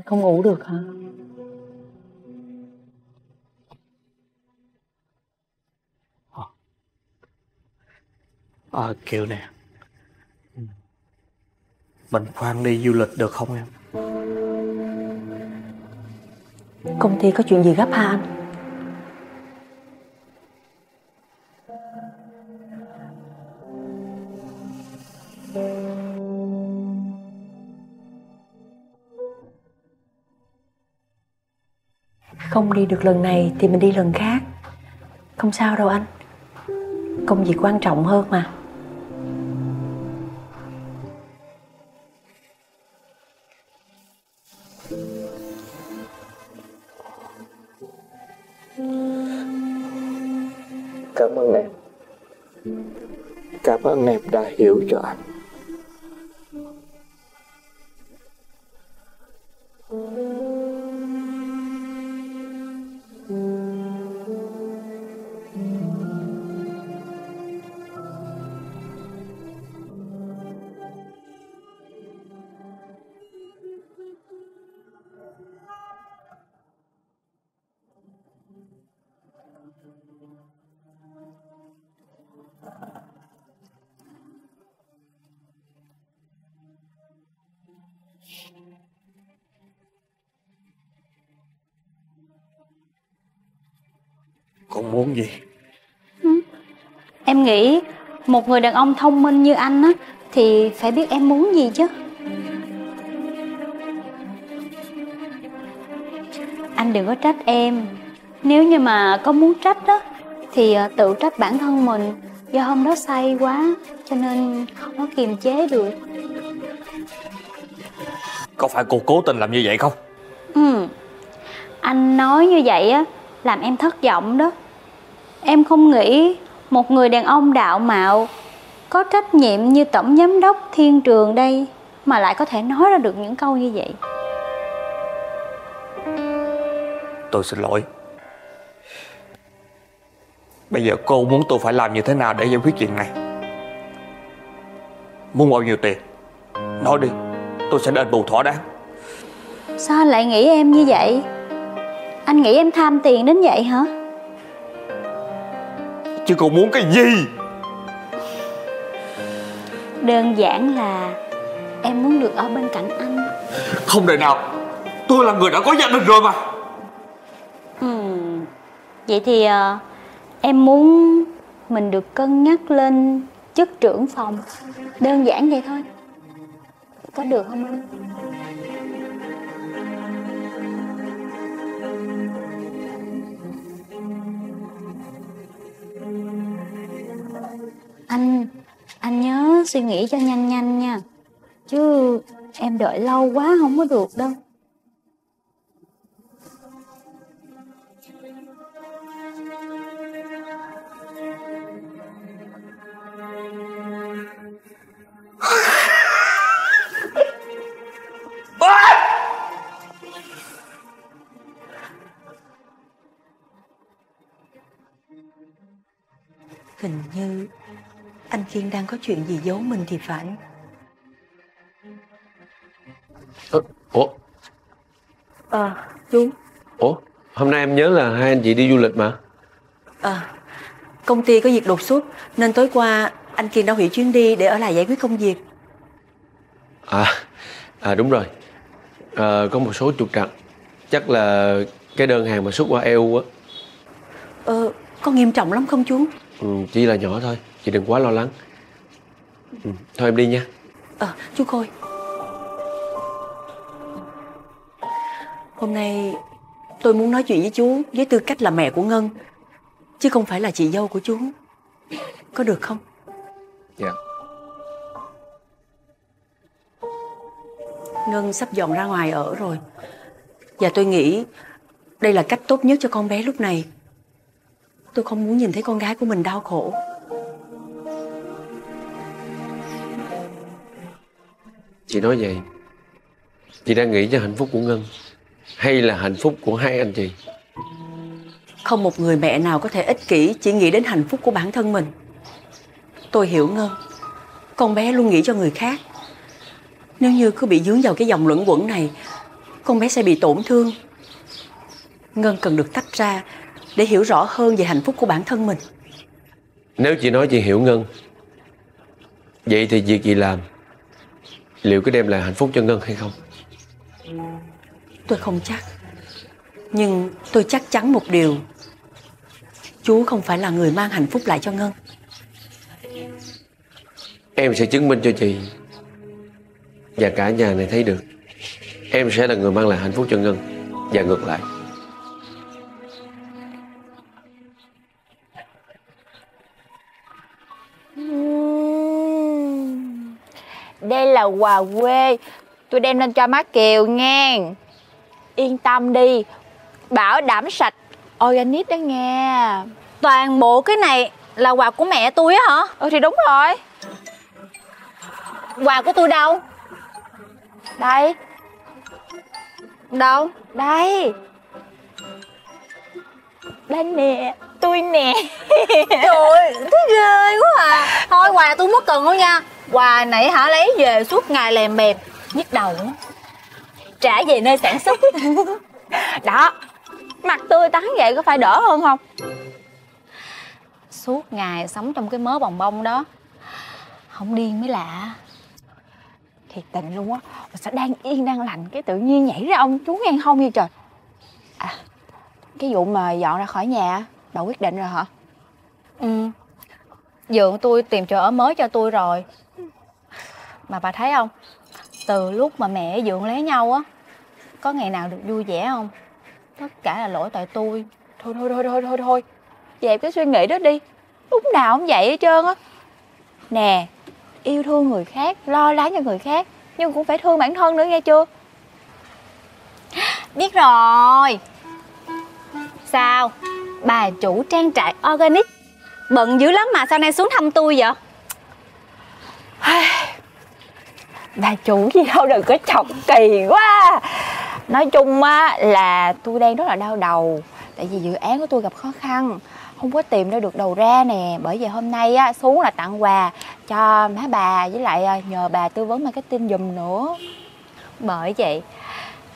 Anh không ngủ được hả? À Kiều nè Mình khoan đi du lịch được không em Công ty có chuyện gì gấp hả anh? Không đi được lần này thì mình đi lần khác. Không sao đâu anh. Công việc quan trọng hơn mà. Cảm ơn em. Cảm ơn em đã hiểu cho anh. Một người đàn ông thông minh như anh á thì phải biết em muốn gì chứ. Anh đừng có trách em. Nếu như mà có muốn trách đó thì ờ, tự trách bản thân mình do hôm đó say quá cho nên không có kiềm chế được. Có phải cô cố tình làm như vậy không Ừ. Anh nói như vậy á làm em thất vọng đó em không nghĩ một người đàn ông đạo mạo có trách nhiệm như tổng giám đốc thiên trường đây mà lại có thể nói ra được những câu như vậy. Tôi xin lỗi. Bây giờ cô muốn tôi phải làm như thế nào để giải quyết chuyện này? Muốn bao nhiêu tiền? Nói đi Tôi sẽ đền bù thỏa đáng. Sao anh lại nghĩ em như vậy? Anh nghĩ em tham tiền đến vậy hả Chứ cô muốn cái gì? Đơn giản là em muốn được ở bên cạnh anh. Không đời nào. Tôi là người đã có gia đình rồi mà. Ừm, vậy thì ờ, em muốn mình được cân nhắc lên chức trưởng phòng. Đơn giản vậy thôi. Có được không? anh anh anh nhớ suy nghĩ cho nhanh nhanh nha. Chứ em đợi lâu quá không có được đâu. Đang có chuyện gì giấu mình thì phải. Ơ, Ủa? Ờ, chú Ủa Hôm nay em nhớ là hai anh chị đi du lịch mà. Ờ, công ty có việc đột xuất Nên tối qua anh Kiên đã hủy chuyến đi để ở lại giải quyết công việc. À, à đúng rồi. À, Có một số trục trặc. Chắc là cái đơn hàng mà xuất qua EU á. Ờ, có nghiêm trọng lắm không chú? ừ, Chỉ là nhỏ thôi Chị đừng quá lo lắng ừ, Thôi em đi nha. Ờ, chú Khôi. Hôm nay tôi muốn nói chuyện với chú với tư cách là mẹ của Ngân Chứ không phải là chị dâu của chú. Có được không? Dạ. Ngân sắp dọn ra ngoài ở rồi. Và tôi nghĩ đây là cách tốt nhất cho con bé lúc này. Tôi không muốn nhìn thấy con gái của mình đau khổ Chị nói vậy Chị đang nghĩ cho hạnh phúc của Ngân Hay là hạnh phúc của hai anh chị Không một người mẹ nào có thể ích kỷ chỉ nghĩ đến hạnh phúc của bản thân mình. Tôi hiểu Ngân. Con bé luôn nghĩ cho người khác. Nếu như cứ bị dướng vào cái dòng luẩn quẩn này, con bé sẽ bị tổn thương. Ngân cần được tách ra để hiểu rõ hơn về hạnh phúc của bản thân mình. Nếu chị nói chị hiểu Ngân Vậy thì việc chị làm Liệu có đem lại hạnh phúc cho Ngân hay không Tôi không chắc. Nhưng tôi chắc chắn một điều. Chú không phải là người mang hạnh phúc lại cho Ngân. Em sẽ chứng minh cho chị Và cả nhà này thấy được Em sẽ là người mang lại hạnh phúc cho Ngân Và ngược lại Đây là quà quê. Tôi đem lên cho má Kiều nghe Yên tâm đi. Bảo đảm sạch Organic đó nghe Toàn bộ cái này là quà của mẹ tôi á hả? Ừ thì đúng rồi. Quà của tôi đâu? Đây. Đâu? Đây. Đây nè Tôi nè. Trời ơi, thấy ghê quá à. Thôi quà tôi mất cần đâu nha. Quà này hả lấy về suốt ngày lèm bèm Nhức đầu á Trả về nơi sản xuất. Đó Mặt tươi tắn vậy có phải đỡ hơn không? Suốt ngày sống trong cái mớ bồng bông đó Không điên mới lạ. Thiệt tình luôn á Sao đang yên đang lành Cái tự nhiên nhảy ra ông chú ngang hông như trời. À Cái vụ mà dọn ra khỏi nhà Bà quyết định rồi hả? Ừ. Dượng tôi tìm chỗ ở mới cho tôi rồi. Mà bà thấy không? Từ lúc mà mẹ Dượng lấy nhau á Có ngày nào được vui vẻ không? Tất cả là lỗi tại tôi. Thôi thôi thôi thôi thôi thôi. Dẹp cái suy nghĩ đó đi. Lúc nào cũng vậy hết trơn á. Nè Yêu thương người khác Lo lắng cho người khác Nhưng cũng phải thương bản thân nữa nghe chưa? Biết rồi. Sao? Bà chủ trang trại organic. Bận dữ lắm mà sao nay xuống thăm tôi vậy? Bà chủ gì đâu đừng có chọc kỳ quá. Nói chung á là tôi đang rất là đau đầu. Tại vì dự án của tôi gặp khó khăn. Không có tìm ra được đầu ra nè. Bởi vì hôm nay á xuống là tặng quà cho má bà. Với lại à, nhờ bà tư vấn marketing giùm nữa. Bởi vậy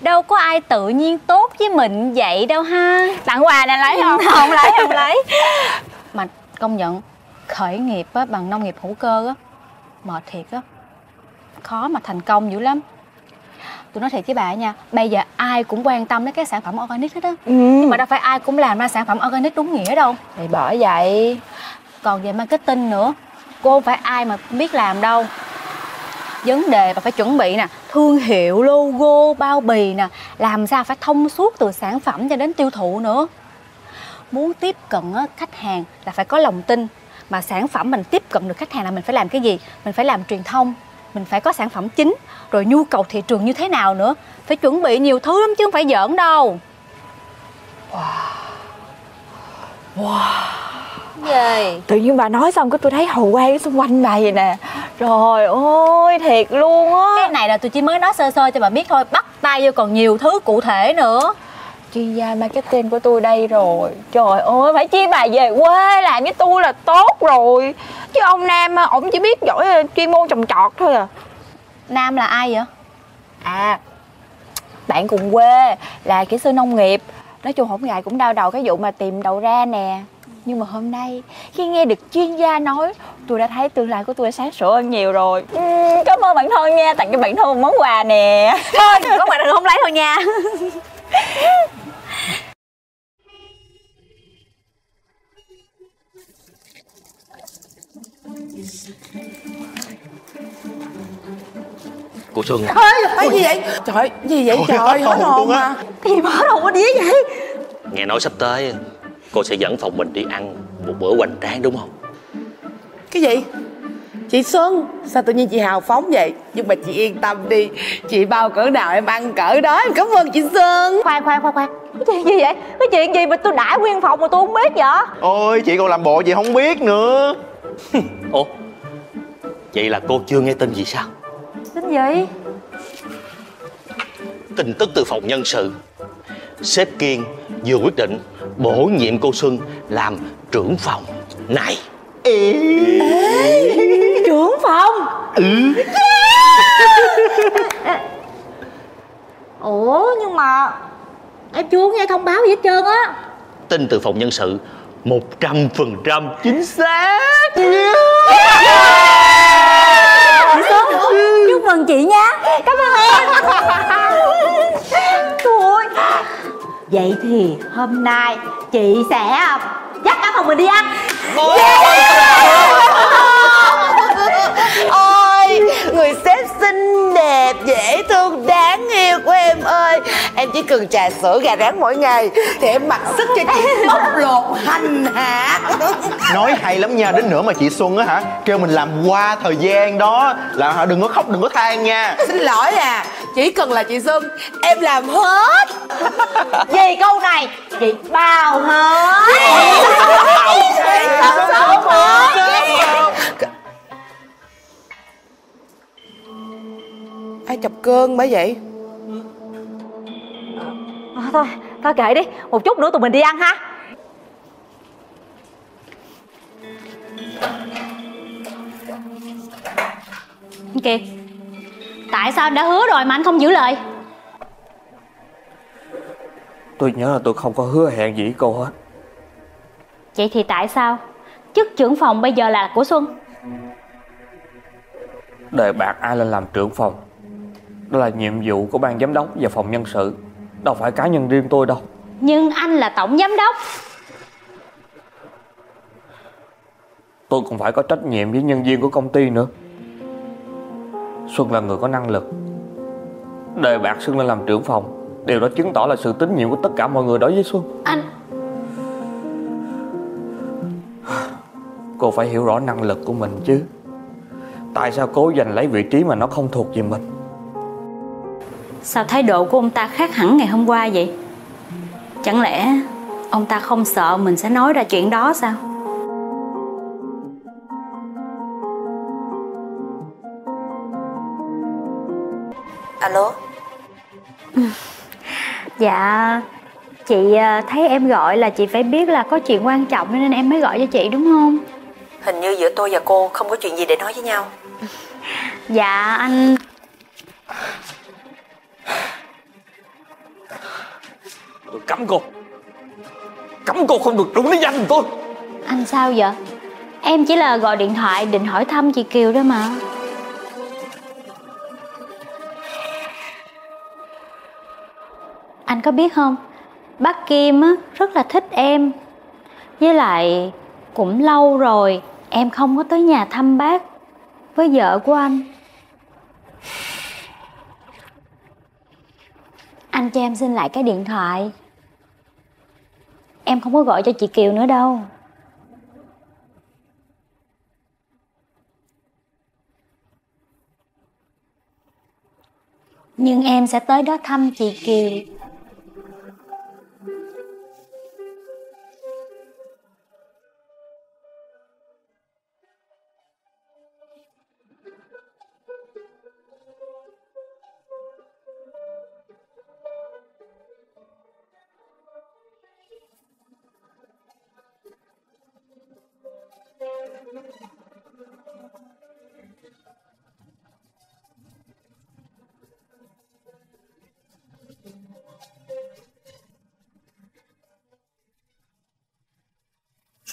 Đâu có ai tự nhiên tốt với mình vậy đâu ha. Tặng quà nè lấy không? Không lấy không lấy. Mà công nhận khởi nghiệp á, bằng nông nghiệp hữu cơ á Mệt thiệt á. Khó mà thành công dữ lắm. Tôi nói thiệt với bà nha Bây giờ ai cũng quan tâm đến cái sản phẩm organic hết á. Nhưng mà đâu phải ai cũng làm ra sản phẩm organic đúng nghĩa đâu. Thì bởi vậy. Còn về marketing nữa Cô không phải ai mà biết làm đâu vấn đề bà phải chuẩn bị nè. Thương hiệu logo, bao bì nè. Làm sao phải thông suốt từ sản phẩm cho đến tiêu thụ nữa. Muốn tiếp cận khách hàng là phải có lòng tin. Mà sản phẩm mình tiếp cận được khách hàng là mình phải làm cái gì? Mình phải làm truyền thông. Mình phải có sản phẩm chính. Rồi nhu cầu thị trường như thế nào nữa? Phải chuẩn bị nhiều thứ lắm chứ không phải giỡn đâu. Wow gì Tự nhiên bà nói xong cái tôi thấy hầu quay xung quanh bà vậy nè. Trời ơi thiệt luôn á. Cái này là tôi chỉ mới nói sơ sơ cho bà biết thôi bắt tay vô còn nhiều thứ cụ thể nữa. Chuyên gia marketing của tôi đây rồi. Trời ơi phải chi bà về quê làm với tôi là tốt rồi. Chứ ông Nam ổng chỉ biết giỏi chuyên môn trồng trọt thôi à. Nam là ai vậy? À bạn cùng quê là kỹ sư nông nghiệp. Nói chung hổng ngại cũng đau đầu cái vụ mà tìm đầu ra nè Nhưng mà hôm nay khi nghe được chuyên gia nói Tôi đã thấy tương lai của tôi sáng sủa hơn nhiều rồi. Uhm, Cảm ơn bạn thân nha, tặng cho bạn thân một món quà nè. Thôi, có quà đừng không lấy thôi nha. Cô Xuân Ê, cái gì vậy? Trời, gì vậy? Trời, hết hồn mà. Cái gì mà hết hồn quá đĩa vậy? Nghe nói sắp tới Cô sẽ dẫn phòng mình đi ăn Một bữa hoành tráng đúng không Cái gì? Chị Xuân, sao tự nhiên chị hào phóng vậy? Nhưng mà chị yên tâm đi Chị bao cỡ nào em ăn cỡ đó Em cảm ơn chị Xuân Khoan khoan khoan khoan Cái chuyện gì vậy? Cái chuyện gì mà tôi đãi nguyên phòng mà tôi không biết vậy? Ôi chị còn làm bộ chị không biết nữa Ủa Vậy là cô chưa nghe tin gì sao Tin gì? Tin tức từ phòng nhân sự Sếp Kiên vừa quyết định bổ nhiệm cô Xuân làm trưởng phòng. Này! Trưởng phòng? Ừ. Ủa nhưng mà Em chưa nghe thông báo gì hết trơn á. Tin từ phòng nhân sự một trăm phần trăm chính xác. Chị Xuân Chúc mừng chị nha. Cảm ơn em. Trời ơi Vậy thì hôm nay chị sẽ dắt cả phòng mình đi ăn. Ôi, người sếp xinh đẹp, dễ thương, đáng yêu của em ơi. Em chỉ cần trà sữa gà rán mỗi ngày Thì em mặc sức cho chị bóc lột hành hạ. Nói hay lắm nha Đến nữa mà chị Xuân á hả Kêu mình làm qua thời gian đó. Là hả đừng có khóc đừng có than nha. Xin lỗi à, chỉ cần là chị Xuân Em làm hết. Vì câu này chị bao hết. Xong hết Ai chọc cơn bởi vậy? à, Thôi, thôi kệ đi Một chút nữa tụi mình đi ăn ha. Kiệt Tại sao anh đã hứa rồi mà anh không giữ lời? Tôi nhớ là tôi không có hứa hẹn gì với cô hết. Vậy thì tại sao? Chức trưởng phòng bây giờ là của Xuân. Đề bạc ai lên làm trưởng phòng Đó là nhiệm vụ của ban giám đốc và phòng nhân sự. Đâu phải cá nhân riêng tôi đâu. Nhưng anh là tổng giám đốc. Tôi cũng phải có trách nhiệm với nhân viên của công ty nữa. Xuân là người có năng lực. Đề bạc Xuân lên làm trưởng phòng. Điều đó chứng tỏ là sự tín nhiệm của tất cả mọi người đối với Xuân. Anh Cô phải hiểu rõ năng lực của mình chứ. Tại sao cố giành lấy vị trí mà nó không thuộc về mình Sao thái độ của ông ta khác hẳn ngày hôm qua vậy? Chẳng lẽ Ông ta không sợ mình sẽ nói ra chuyện đó sao? Alo? Dạ Chị à, thấy em gọi là chị phải biết là có chuyện quan trọng nên em mới gọi cho chị đúng không? Hình như giữa tôi và cô không có chuyện gì để nói với nhau. Dạ anh Tôi cấm cô. Cấm cô không được đúng đến danh tôi. Anh sao vậy? Em chỉ là gọi điện thoại định hỏi thăm chị Kiều đó mà. Anh có biết không? Bác Kim á, rất là thích em. Với lại cũng lâu rồi Em không có tới nhà thăm bác Với vợ của anh. Anh cho em xin lại cái điện thoại. Em không có gọi cho chị Kiều nữa đâu. Nhưng em sẽ tới đó thăm chị Kiều.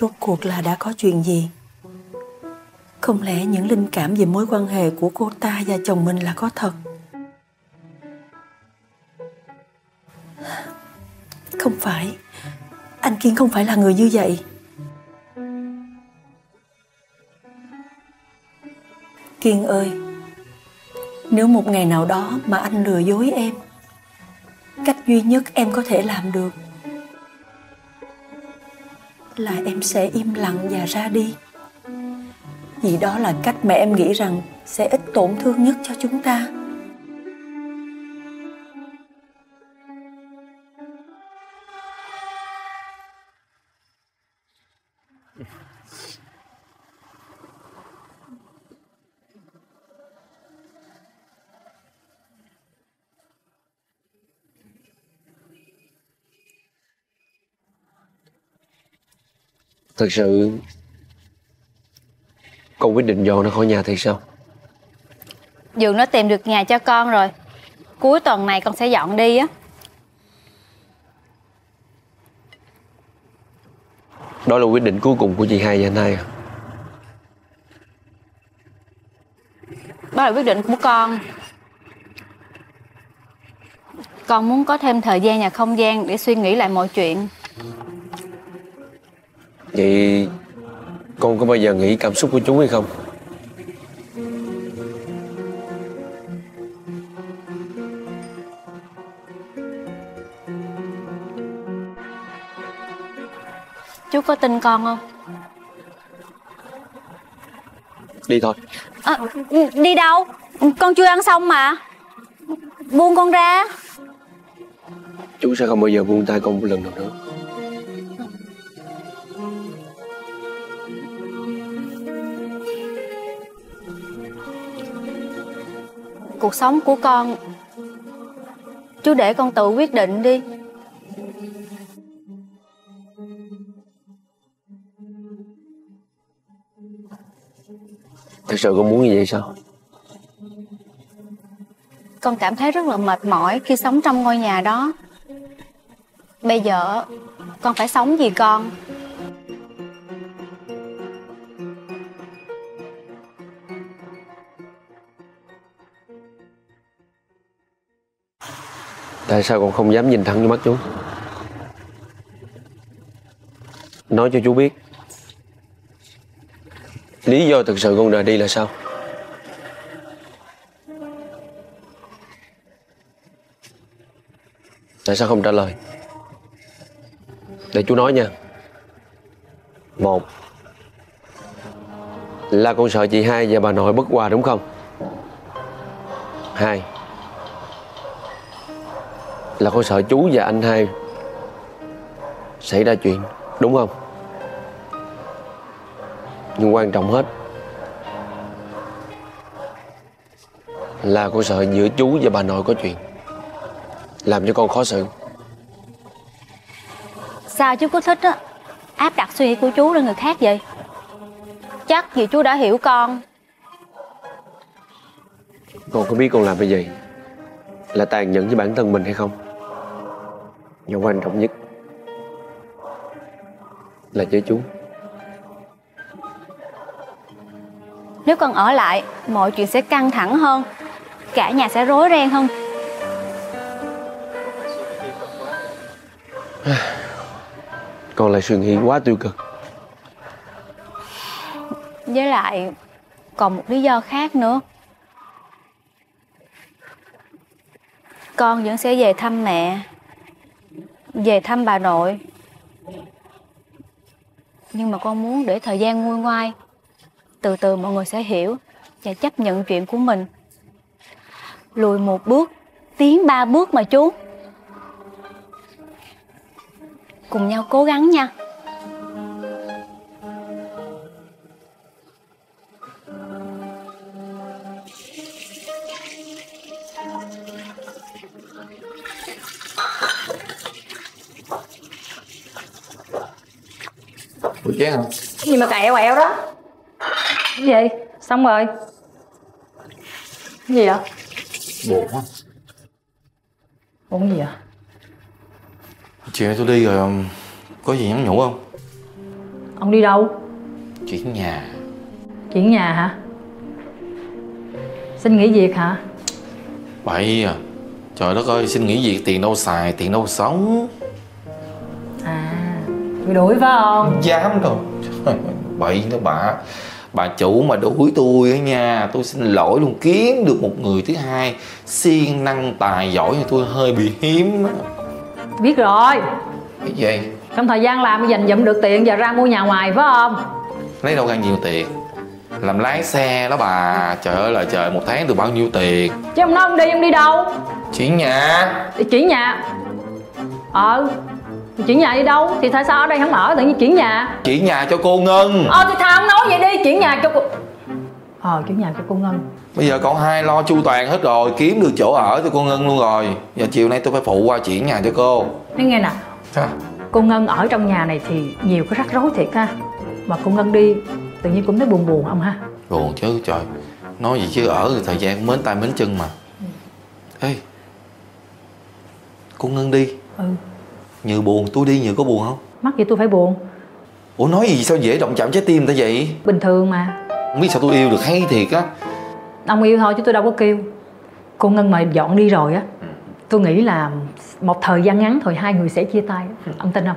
Rốt cuộc là đã có chuyện gì? Không lẽ những linh cảm về mối quan hệ của cô ta và chồng mình là có thật? Không phải, anh Kiên không phải là người như vậy. Kiên ơi, nếu một ngày nào đó mà anh lừa dối em, cách duy nhất em có thể làm được là em sẽ im lặng và ra đi. Vì đó là cách mà em nghĩ rằng sẽ ít tổn thương nhất cho chúng ta. Thật sự Con quyết định dọn ra khỏi nhà thì sao? Dường nó tìm được nhà cho con rồi. Cuối tuần này con sẽ dọn đi á. Đó là quyết định cuối cùng của chị hai và anh hai à? Đó là quyết định của con. Con muốn có thêm thời gian và không gian để suy nghĩ lại mọi chuyện Vậy con có bao giờ nghĩ cảm xúc của chúng hay không? Chú có tin con không? Đi thôi. À, đi đâu? Con chưa ăn xong mà. Buông con ra. Chú sẽ không bao giờ buông tay con một lần nào nữa Cuộc sống của con. Chú để con tự quyết định đi. Thật sự con muốn như vậy sao? Con cảm thấy rất là mệt mỏi khi sống trong ngôi nhà đó. Bây giờ con phải sống vì con Tại sao con không dám nhìn thẳng vô mắt chú? Nói cho chú biết. Lý do thực sự con rời đi là sao? Tại sao không trả lời? Để chú nói nha. Một, Là con sợ chị hai và bà nội bất hòa đúng không? Hai là con sợ chú và anh hai xảy ra chuyện đúng không? Nhưng quan trọng hết là con sợ giữa chú và bà nội có chuyện làm cho con khó xử. Sao chú cứ thích á? Áp đặt suy nghĩ của chú lên người khác vậy? Chắc vì chú đã hiểu con. Con có biết con làm như vậy là tàn nhẫn với bản thân mình hay không và quan trọng nhất là với chú. Nếu con ở lại Mọi chuyện sẽ căng thẳng hơn. Cả nhà sẽ rối ren hơn. Con lại suy nghĩ quá tiêu cực. Với lại Còn một lý do khác nữa. Con vẫn sẽ về thăm mẹ về thăm bà nội. Nhưng mà con muốn để thời gian nguôi ngoai. Từ từ mọi người sẽ hiểu Và chấp nhận chuyện của mình. Lùi một bước, Tiến ba bước mà chú. Cùng nhau cố gắng nha. Ủa chén hả? gì mà cày quẹo đó? Cái gì? Xong rồi. Cái gì vậy? Buồn quá. Uống gì vậy? Chiều nay tôi đi rồi um, Có gì nhắn nhủ không? ông đi đâu? Chuyển nhà. Chuyển nhà hả? Xin nghỉ việc hả? Bậy à. Trời đất ơi xin nghỉ việc tiền đâu xài Tiền đâu sống bị đuổi phải không? Dám đâu Trời ơi, Bậy đó bà. Bà chủ mà đuổi tôi á nha Tôi xin lỗi luôn. Kiếm được một người thứ hai siêng năng tài giỏi thì tôi hơi bị hiếm á. Biết rồi. Cái gì? trong thời gian làm dành dụm được tiền giờ ra mua nhà ngoài phải không? Lấy đâu ra nhiều tiền? Làm lái xe đó bà. Trời ơi là trời một tháng được bao nhiêu tiền? Chứ ông nói ông đi ông đi đâu? Chuyển nhà. Đi chuyển nhà. Ờ thì chuyển nhà đi đâu? Thì tại sao ở đây không ở? Tự nhiên chuyển nhà. Chuyển nhà cho cô Ngân. Ờ thì thằng nói vậy đi. Chuyển nhà cho cô. Ờ chuyển nhà cho cô ngân. Bây giờ cậu hai lo chu toàn hết rồi Kiếm được chỗ ở cho cô Ngân luôn rồi. Giờ chiều nay tôi phải phụ qua chuyển nhà cho cô. Nói nghe nè. Sao? cô ngân ở trong nhà này thì nhiều cái rắc rối thiệt ha. Mà cô ngân đi tự nhiên cũng thấy buồn buồn ông ha? Buồn chứ trời. Nói gì chứ ở thời gian mến tay mến chân mà. Ê Cô Ngân đi. Ừ Như buồn tôi đi Như có buồn không? Mắc gì tôi phải buồn. Ủa nói gì sao dễ động chạm trái tim ta vậy? Bình thường mà. Không biết sao tôi yêu được hay thiệt á. Ông yêu thôi chứ tôi đâu có kêu. Cô ngân mà dọn đi rồi á tôi nghĩ là một thời gian ngắn thôi hai người sẽ chia tay. Ông tin không?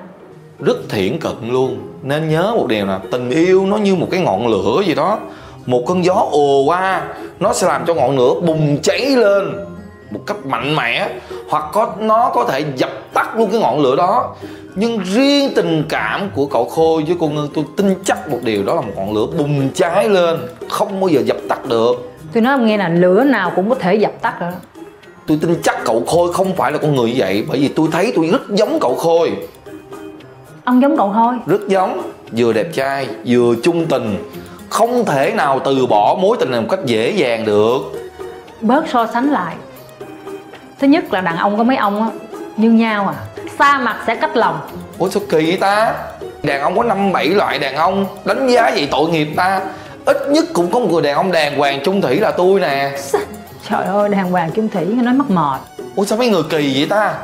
Rất thiển cận luôn. Nên nhớ một điều là Tình yêu nó như một cái ngọn lửa gì đó. Một cơn gió ùa qua Nó sẽ làm cho ngọn lửa bùng cháy lên Một cách mạnh mẽ Hoặc có nó có thể dập tắt luôn cái ngọn lửa đó. Nhưng riêng tình cảm của cậu Khôi với cô Ngân Tôi tin chắc một điều đó là một ngọn lửa bùng cháy lên Không bao giờ dập tắt được. Tôi nói ông nghe là lửa nào cũng có thể dập tắt rồi. Tôi tin chắc cậu Khôi không phải là con người như vậy Bởi vì tôi thấy tôi rất giống cậu Khôi. Ông giống cậu thôi rất giống vừa đẹp trai vừa trung tình. Không thể nào từ bỏ mối tình này một cách dễ dàng được. Bớt so sánh lại thứ nhất là đàn ông có mấy ông á như nhau à. Xa mặt sẽ cách lòng. Ủa sao kỳ vậy ta? Đàn ông có năm bảy loại đàn ông đánh giá vậy tội nghiệp ta? Ít nhất cũng có một người đàn ông đàng hoàng chung thủy là tôi nè. Trời ơi đàng hoàng chung thủy nghe nói mắc mệt ủa sao mấy người kỳ vậy ta?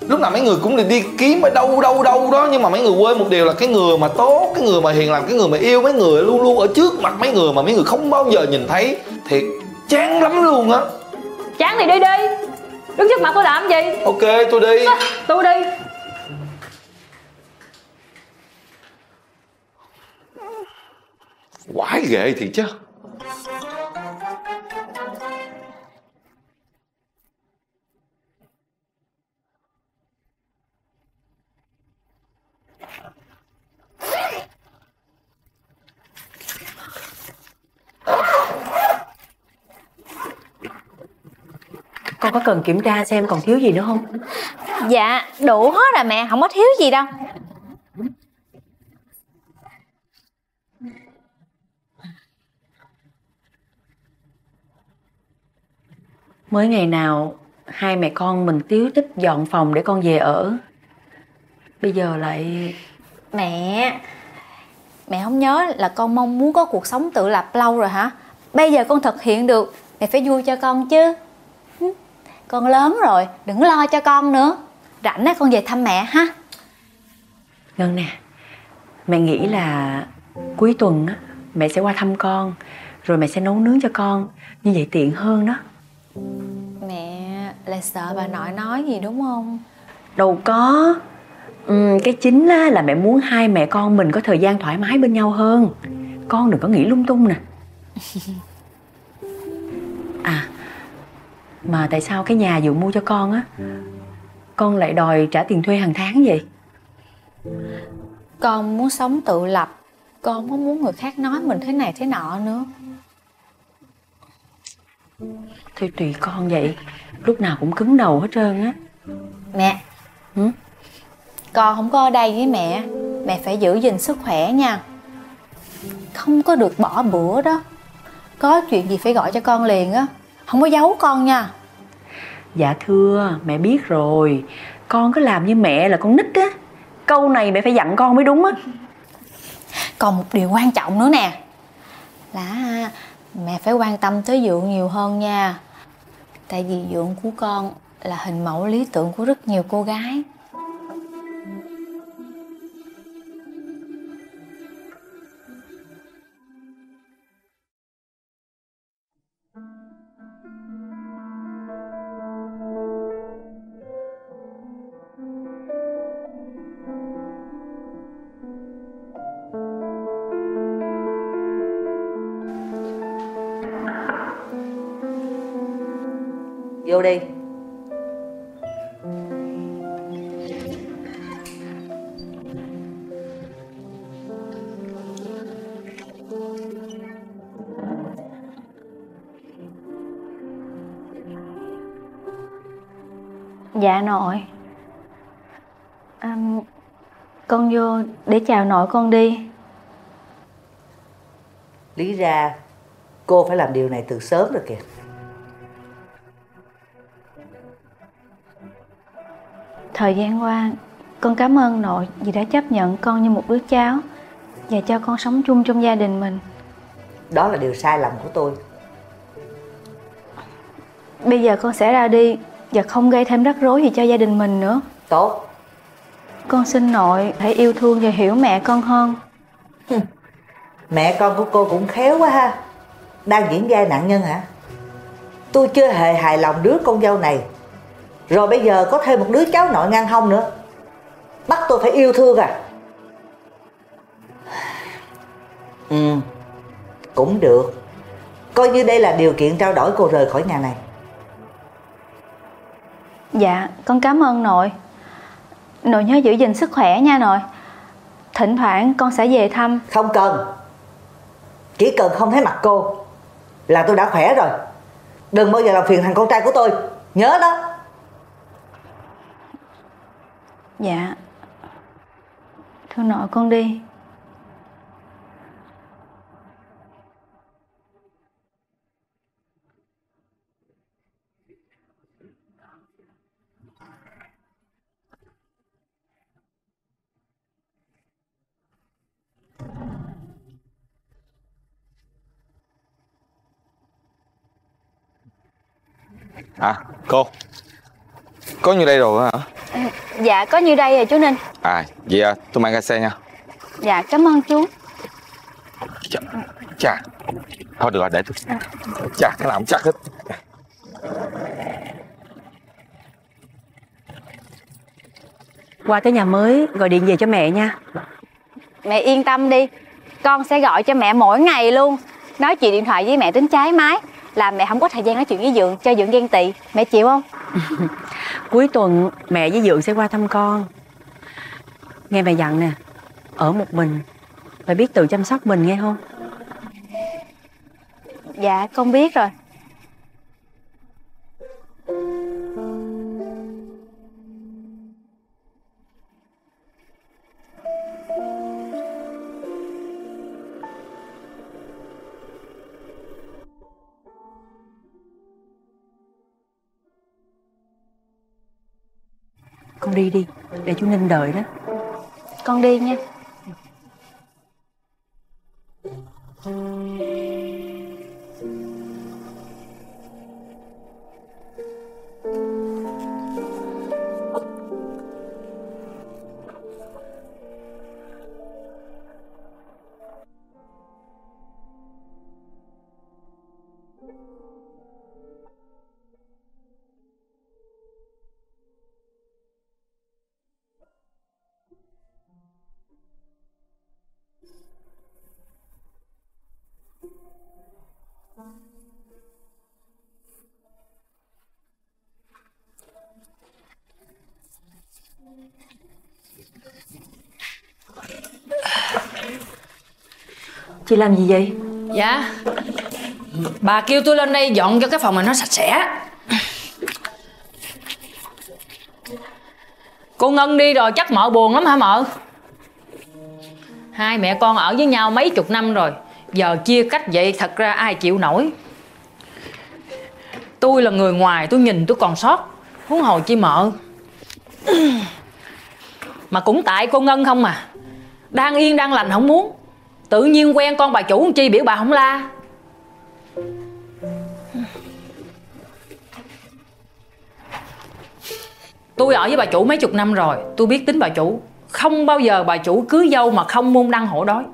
Lúc nào mấy người cũng đi, đi kiếm ở đâu đâu đâu đó nhưng mà mấy người quên một điều là cái người mà tốt cái người mà hiền lành cái người mà yêu mấy người luôn luôn ở trước mặt mấy người mà mấy người không bao giờ nhìn thấy. Thiệt chán lắm luôn á. Chán thì đi đi đứng trước mặt tôi làm gì? Ok tôi đi. Tôi đi. Quái ghệ thiệt chứ con có cần kiểm tra xem còn thiếu gì nữa không? Dạ đủ hết rồi mẹ không có thiếu gì đâu. Mới ngày nào hai mẹ con mình tiếu tích dọn phòng để con về ở? Bây giờ lại mẹ mẹ không nhớ là con mong muốn có cuộc sống tự lập lâu rồi hả? Bây giờ con thực hiện được mẹ phải vui cho con chứ. Con lớn rồi Đừng lo cho con nữa. Rảnh á con về thăm mẹ ha. Ngân nè Mẹ nghĩ là cuối tuần á mẹ sẽ qua thăm con rồi mẹ sẽ nấu nướng cho con như vậy tiện hơn đó. Mẹ lại sợ bà nội nói gì đúng không? Đâu có. Ừ, cái chính á, là mẹ muốn hai mẹ con mình có thời gian thoải mái bên nhau hơn. Con đừng có nghĩ lung tung nè. À mà tại sao cái nhà dự mua cho con á con lại đòi trả tiền thuê hàng tháng vậy? Con muốn sống tự lập Con không muốn người khác nói mình thế này thế nọ nữa. Thôi tùy con vậy lúc nào cũng cứng đầu hết trơn á. Mẹ Hử? Con không có ở đây với mẹ. Mẹ phải giữ gìn sức khỏe nha. Không có được bỏ bữa đó. Có chuyện gì phải gọi cho con liền á Không có giấu con nha. Dạ thưa, mẹ biết rồi. Con cứ làm như mẹ là con nít á. Câu này mẹ phải dặn con mới đúng á. Còn một điều quan trọng nữa nè Là mẹ phải quan tâm tới Dượng nhiều hơn nha. Tại vì Dượng của con là hình mẫu lý tưởng của rất nhiều cô gái Đi Dạ nội. À, Con vô để chào nội con đi. Lý ra cô phải làm điều này từ sớm rồi kìa Thời gian qua Con cảm ơn nội vì đã chấp nhận con như một đứa cháu Và cho con sống chung trong gia đình mình. Đó là điều sai lầm của tôi. Bây giờ con sẽ ra đi Và không gây thêm rắc rối gì cho gia đình mình nữa. Tốt. Con xin nội hãy yêu thương và hiểu mẹ con hơn. Mẹ con của cô cũng khéo quá ha. Đang diễn vai nạn nhân hả? Tôi chưa hề hài lòng đứa con dâu này Rồi bây giờ có thêm một đứa cháu nội ngang hông nữa. Bắt tôi phải yêu thương à. Ừ Cũng được. Coi như đây là điều kiện trao đổi cô rời khỏi nhà này. Dạ con cảm ơn nội. Nội nhớ giữ gìn sức khỏe nha nội. Thỉnh thoảng con sẽ về thăm. Không cần. Chỉ cần không thấy mặt cô Là tôi đã khỏe rồi. Đừng bao giờ làm phiền thằng con trai của tôi. Nhớ đó Dạ. Thưa nội con đi. À cô. Có như đây rồi hả? Dạ có như đây rồi chú Ninh? À vậy à, tôi mang ra xe nha. Dạ cảm ơn chú. Chà, chà. Thôi được rồi để tôi Chà cái nào cũng chắc hết. Qua tới nhà mới gọi điện về cho mẹ nha. Mẹ yên tâm đi. Con sẽ gọi cho mẹ mỗi ngày luôn. Nói chuyện điện thoại với mẹ tính trái mái Là mẹ không có thời gian nói chuyện với Dượng Cho Dượng ghen tị. Mẹ chịu không? Cuối tuần mẹ với Dượng sẽ qua thăm con. Nghe mẹ dặn nè Ở một mình. Phải biết tự chăm sóc mình nghe không? Dạ con biết rồi đi đi, để chú Ninh đợi đó. Con đi nha. Làm gì vậy? Dạ. Bà kêu tôi lên đây dọn cho cái phòng này nó sạch sẽ. Cô Ngân đi rồi, chắc mợ buồn lắm hả mợ? Hai mẹ con ở với nhau mấy chục năm rồi, Giờ chia cách vậy thật ra ai chịu nổi. Tôi là người ngoài, tôi nhìn tôi còn sót, Huống hồ chi mợ. Mà cũng tại cô Ngân không mà Đang yên, đang lành, không muốn. Tự nhiên quen con bà chủ chi biểu bà không la. Tôi ở với bà chủ mấy chục năm rồi, Tôi biết tính bà chủ. Không bao giờ bà chủ cưới dâu mà không môn đăng hộ đói.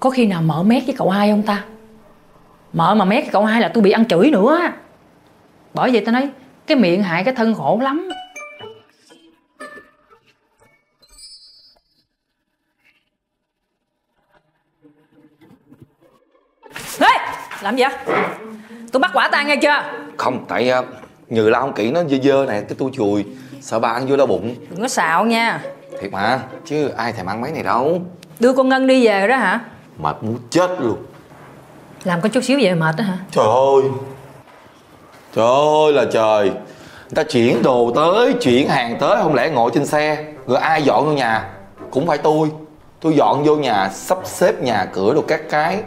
Có khi nào mở mét với cậu hai không ta? Mở mà mét cậu hai là tôi bị ăn chửi nữa. Bởi vậy tôi nói Cái miệng hại cái thân khổ lắm Ê, làm gì vậy? Tôi bắt quả tang nghe chưa? Không, tại uh, nhừ lao không kỹ nó dơ dơ này Cái tôi chùi Sợ bà ăn vô đau bụng Đừng có xạo nha Thiệt mà Chứ ai thèm ăn mấy này đâu Đưa con Ngân đi về đó hả? Mệt muốn chết luôn Làm có chút xíu vậy mệt đó hả? Trời ơi Trời ơi là trời Người ta chuyển đồ tới, chuyển hàng tới Không lẽ ngồi trên xe Rồi ai dọn vô nhà Cũng phải tôi Tôi dọn vô nhà, sắp xếp nhà cửa đồ các cái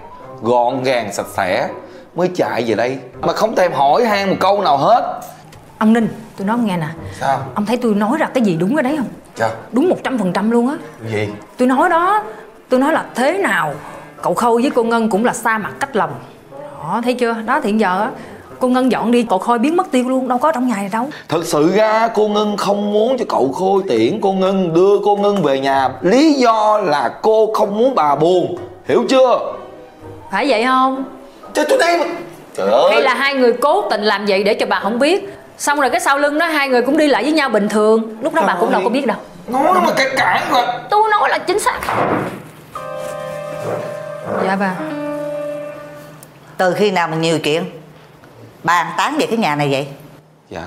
Gọn gàng, sạch sẽ Mới chạy về đây Mà không thèm hỏi han một câu nào hết Ông Ninh, tôi nói ông nghe nè Sao? Ông thấy tôi nói ra cái gì đúng cái đấy không? Sao? Đúng 100% luôn á Gì? Tôi nói đó Tôi nói là thế nào Cậu Khôi với cô Ngân cũng là xa mặt cách lòng. Đó thấy chưa? Đó thì giờ á Cô Ngân dọn đi cậu Khôi biến mất tiêu luôn Đâu có trong nhà này đâu. Thật sự ra cô Ngân không muốn cho cậu Khôi tiễn cô Ngân đưa cô Ngân về nhà. Lý do là cô không muốn bà buồn. Hiểu chưa? Phải vậy không? Trời tôi đây Trời ơi. Hay là hai người cố tình làm vậy để cho bà không biết? Xong rồi cái sau lưng đó hai người cũng đi lại với nhau bình thường. Lúc đó bà cũng đâu có biết đâu. Nói mà cái cản rồi Tôi nói là chính xác Dạ bà. Từ khi nào mà nhiều chuyện? Bàn tán về cái nhà này vậy? Dạ,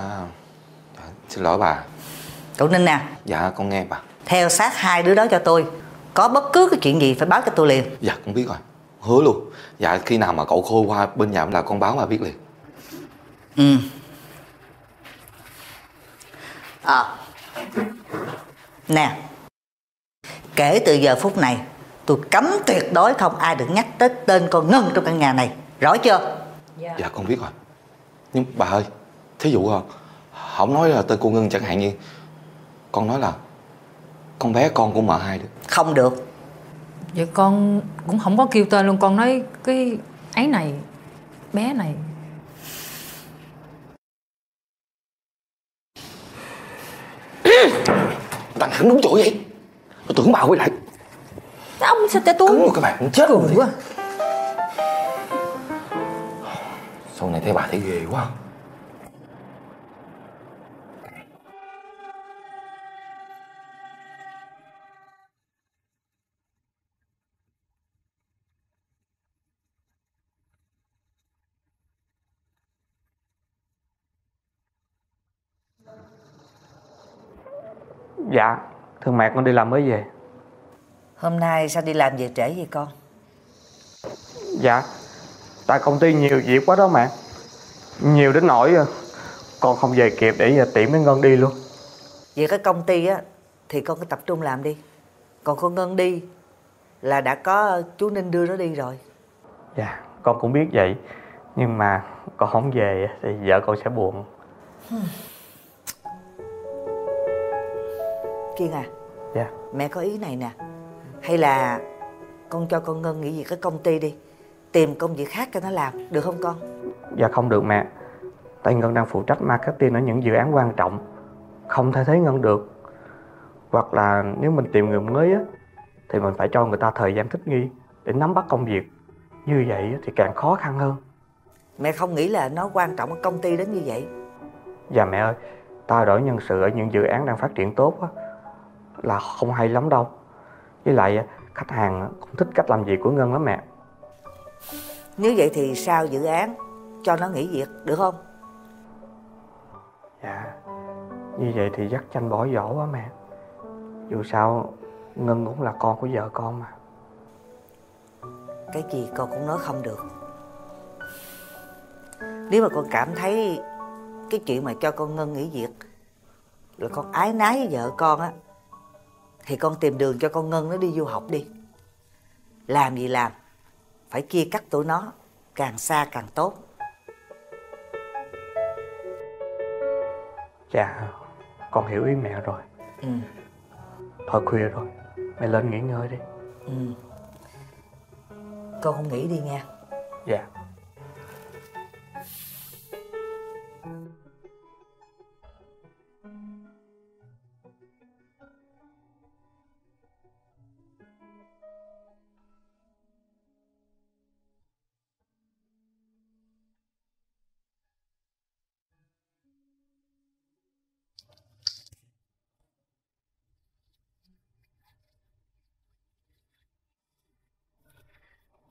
dạ Xin lỗi bà. Cậu Ninh nè Dạ con nghe bà. Theo sát hai đứa đó cho tôi. Có bất cứ cái chuyện gì phải báo cho tôi liền. Dạ con biết rồi. Hứa luôn. Dạ khi nào mà cậu Khôi qua bên nhà là con báo bà biết liền. Ừ. Ờ Nè. Kể từ giờ phút này Tôi cấm tuyệt đối không ai được nhắc tới tên con Ngân trong căn nhà này. Rõ chưa? Dạ. Con biết rồi. Nhưng bà ơi Thí dụ không Không nói là tên cô Ngân chẳng hạn như Con nói là Con bé con của mợ hai được. Không được. Vậy con cũng không có kêu tên luôn. Con nói cái ấy này Bé này. Tặng hẳn đúng chỗ vậy? Tôi tưởng bà quay lại Ông sao tới tôi? Cứng một cái bạn cũng chết quá. Sau này thấy bà thấy ghê quá? Dạ Thưa mẹ con đi làm mới về Hôm nay sao đi làm về trễ vậy con? Dạ Tại công ty nhiều việc quá đó mẹ. Nhiều đến nỗi ờ, Con không về kịp để tiễn với Ngân đi luôn. Về cái công ty á Thì con cứ tập trung làm đi. Còn con Ngân đi là đã có chú Ninh đưa nó đi rồi. Dạ con cũng biết vậy. Nhưng mà con không về thì vợ con sẽ buồn. Kiên à Dạ. mẹ có ý này nè hay là con cho con Ngân nghỉ việc ở công ty đi tìm công việc khác cho nó làm được không con? Dạ không được mẹ. Tại Ngân đang phụ trách marketing ở những dự án quan trọng. Không thay thế Ngân được. Hoặc là nếu mình tìm người mới á Thì mình phải cho người ta thời gian thích nghi Để nắm bắt công việc. Như vậy thì càng khó khăn hơn. Mẹ không nghĩ là nó quan trọng ở công ty đến như vậy? Dạ mẹ ơi Trao đổi nhân sự ở những dự án đang phát triển tốt á Là không hay lắm đâu Với lại khách hàng cũng thích cách làm việc của Ngân lắm mẹ. Nếu vậy thì sau dự án? Cho nó nghỉ việc được không? Dạ. Như vậy thì dắt chanh bỏ vỏ quá mẹ. Dù sao Ngân cũng là con của vợ con mà. Cái gì con cũng nói không được. Nếu mà con cảm thấy cái chuyện mà cho con ngân nghỉ việc là con ái nái với vợ con á thì con tìm đường cho con ngân nó đi du học đi. Làm gì làm phải chia cắt tụi nó càng xa càng tốt. Dạ Con hiểu ý mẹ rồi. Ừ. Thôi khuya rồi Mẹ lên nghỉ ngơi đi. Ừ. con không nghĩ đi nha Dạ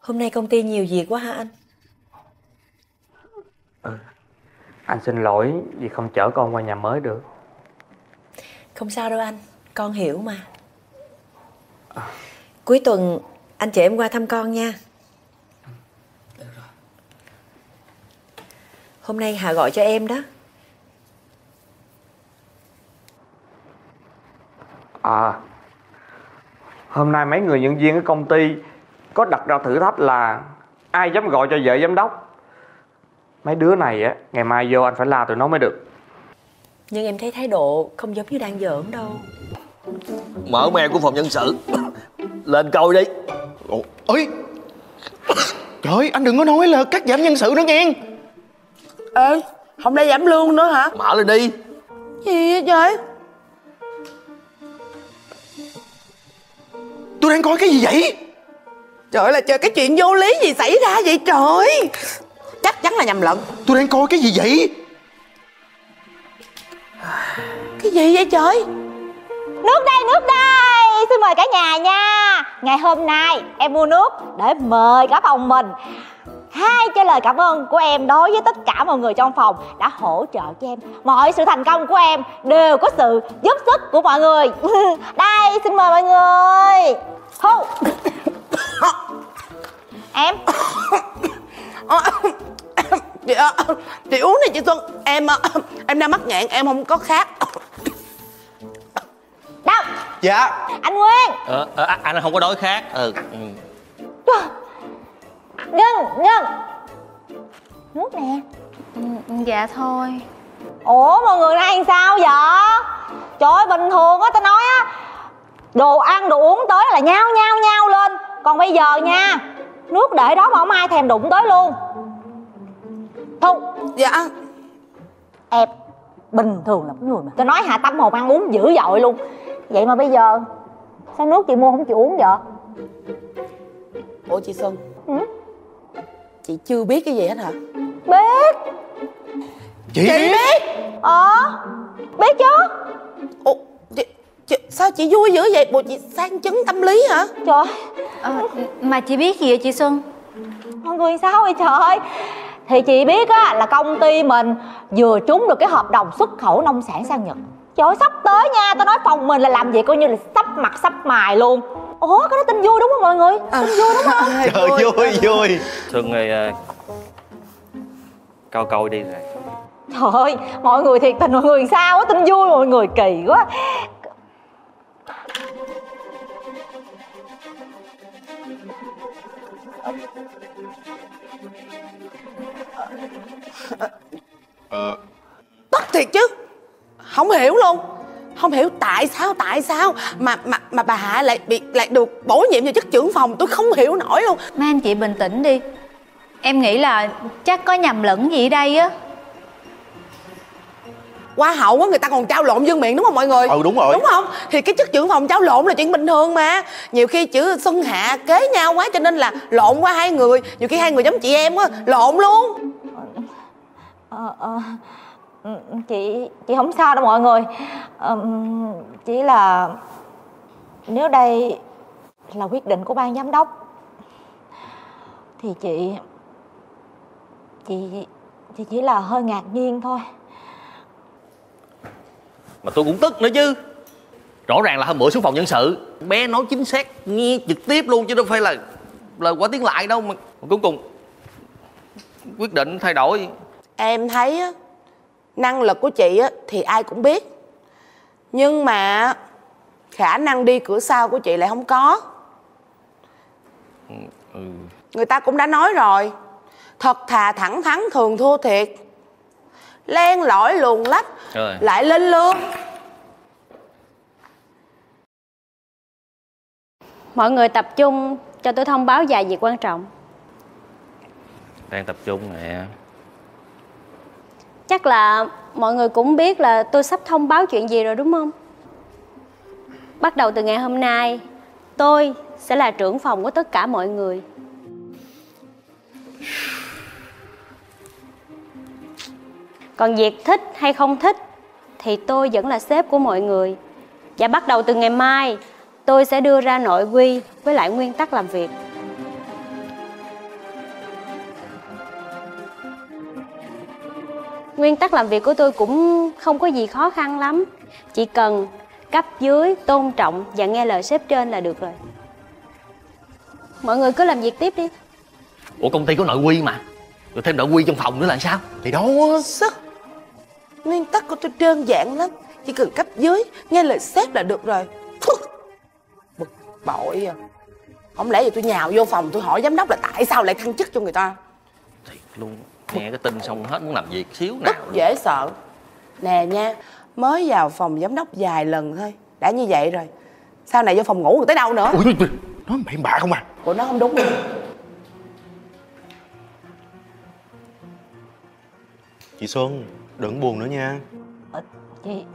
Hôm nay công ty nhiều việc quá hả anh? Anh xin lỗi vì không chở con qua nhà mới được Không sao đâu anh, con hiểu mà. Cuối tuần anh chị em qua thăm con nha. Hôm nay Hà gọi cho em đó. À Hôm nay mấy người nhân viên ở công ty Có đặt ra thử thách là Ai dám gọi cho vợ giám đốc? Mấy đứa này á Ngày mai vô anh phải la tụi nó mới được. Nhưng em thấy thái độ không giống như đang giỡn đâu. Mở mail của phòng nhân sự. Lên coi đi. Ơi trời ơi, anh đừng có nói là cắt giảm nhân sự nữa nghe. Ê không lẽ giảm lương nữa hả? Mở lên đi. Gì vậy trời? Tôi đang coi cái gì vậy trời ơi là trời cái chuyện vô lý gì xảy ra vậy trời? Chắc chắn là nhầm lẫn. Tôi đang coi cái gì vậy? Cái gì vậy trời? Nước đây, nước đây! Xin mời cả nhà nha. Ngày hôm nay em mua nước để mời cả phòng mình. Hai cho lời cảm ơn của em đối với tất cả mọi người trong phòng đã hỗ trợ cho em. Mọi sự thành công của em đều có sự giúp sức của mọi người. Đây, xin mời mọi người. Thu Em. Chị, ờ, chị uống này chị Xuân. Em ờ, em đang mắc nghẹn em không có khát. Đâu? Dạ. Anh Nguyên. Ờ, ờ, anh không có đói khát. Ừ. ừ. Ngân, Ngân. Nước nè. Dạ thôi. Ủa mọi người làm sao vậy? Trời ơi bình thường á tao nói á Đồ ăn đồ uống tới là nhao nhao nhao lên Còn bây giờ nha Nước để đó mà không ai thèm đụng tới luôn. Thu. Dạ. Em Bình thường là cái người mà Tôi nói hạ tâm hồn ăn uống dữ dội luôn. Vậy mà bây giờ Sao nước chị mua không chịu uống vậy? Ủa chị Xuân. Ừ? chị chưa biết cái gì hết hả? Biết. Chị, chị biết. Ờ Biết chứ. Ủa chị, sao chị vui dữ vậy? Bộ chị sang chấn tâm lý hả? Trời Ờ, Mà chị biết gì vậy chị Xuân? Mọi người sao vậy trời? Thì chị biết á là công ty mình vừa trúng được cái hợp đồng xuất khẩu nông sản sang Nhật. Trời ơi, sắp tới nha, tao nói phòng mình là làm gì coi như là sắp mặt sắp mài luôn. Ủa cái đó tin vui đúng không mọi người? Tin vui đúng không? trời vui vui. Xuân ơi à, Coi coi đi rồi. Trời ơi, mọi người thiệt tình mọi người sao á, tin vui mọi người kỳ quá Ờ. Tức thiệt chứ. Không hiểu luôn. Không hiểu tại sao tại sao mà mà mà bà Hạ lại bị, lại được bổ nhiệm vào chức trưởng phòng, tôi không hiểu nổi luôn. Mấy anh chị bình tĩnh đi. Em nghĩ là chắc có nhầm lẫn gì đây á. Hoa hậu á người ta còn trao lộn dương miệng đúng không mọi người? Ừ, đúng rồi. Đúng không? Thì cái chức trưởng phòng trao lộn là chuyện bình thường mà. Nhiều khi chữ Xuân Hạ kế nhau quá cho nên là lộn qua hai người. Nhiều khi hai người giống chị em á lộn luôn. Ờ, ờ, ừ, chị chị không sao đâu mọi người. Ờ, chỉ là nếu đây là quyết định của ban giám đốc thì chị chị chị chỉ là hơi ngạc nhiên thôi mà tôi cũng tức nữa chứ. Rõ ràng là hôm bữa xuống phòng nhân sự. Bé nói chính xác nghe trực tiếp luôn chứ đâu phải là là qua tiếng lại đâu mà. Mà cuối cùng quyết định thay đổi. Em thấy á, năng lực của chị á, thì ai cũng biết. Nhưng mà khả năng đi cửa sau của chị lại không có. Ừ. Người ta cũng đã nói rồi Thật thà thẳng thắn thường thua thiệt Len lỏi luồn lách Rồi. Lại lên lương Mọi người tập trung cho tôi thông báo vài việc quan trọng đang tập trung nè Chắc là mọi người cũng biết là tôi sắp thông báo chuyện gì rồi đúng không? Bắt đầu từ ngày hôm nay, tôi sẽ là trưởng phòng của tất cả mọi người. Còn việc thích hay không thích thì tôi vẫn là sếp của mọi người. Và bắt đầu từ ngày mai, tôi sẽ đưa ra nội quy với lại nguyên tắc làm việc. Nguyên tắc làm việc của tôi cũng không có gì khó khăn lắm. Chỉ cần cấp dưới tôn trọng và nghe lời sếp trên là được rồi. Mọi người cứ làm việc tiếp đi. Ủa công ty có nội quy mà. Rồi thêm nội quy trong phòng nữa là sao? Thì đó. Sức Nguyên tắc của tôi đơn giản lắm. Chỉ cần cấp dưới Nghe lời sếp là được rồi. Bực bội à. Không lẽ giờ tôi nhào vô phòng tôi hỏi giám đốc là tại sao lại thăng chức cho người ta? Luôn. Nghe cái tin xong hết muốn làm việc xíu nào luôn. Dễ sợ. Nè nha Mới vào phòng giám đốc vài lần thôi. Đã như vậy rồi. Sau này vô phòng ngủ rồi tới đâu nữa? Ui, nói bậy bạ không à. Ủa nó không đúng rồi. Chị Xuân đừng buồn nữa nha. Chị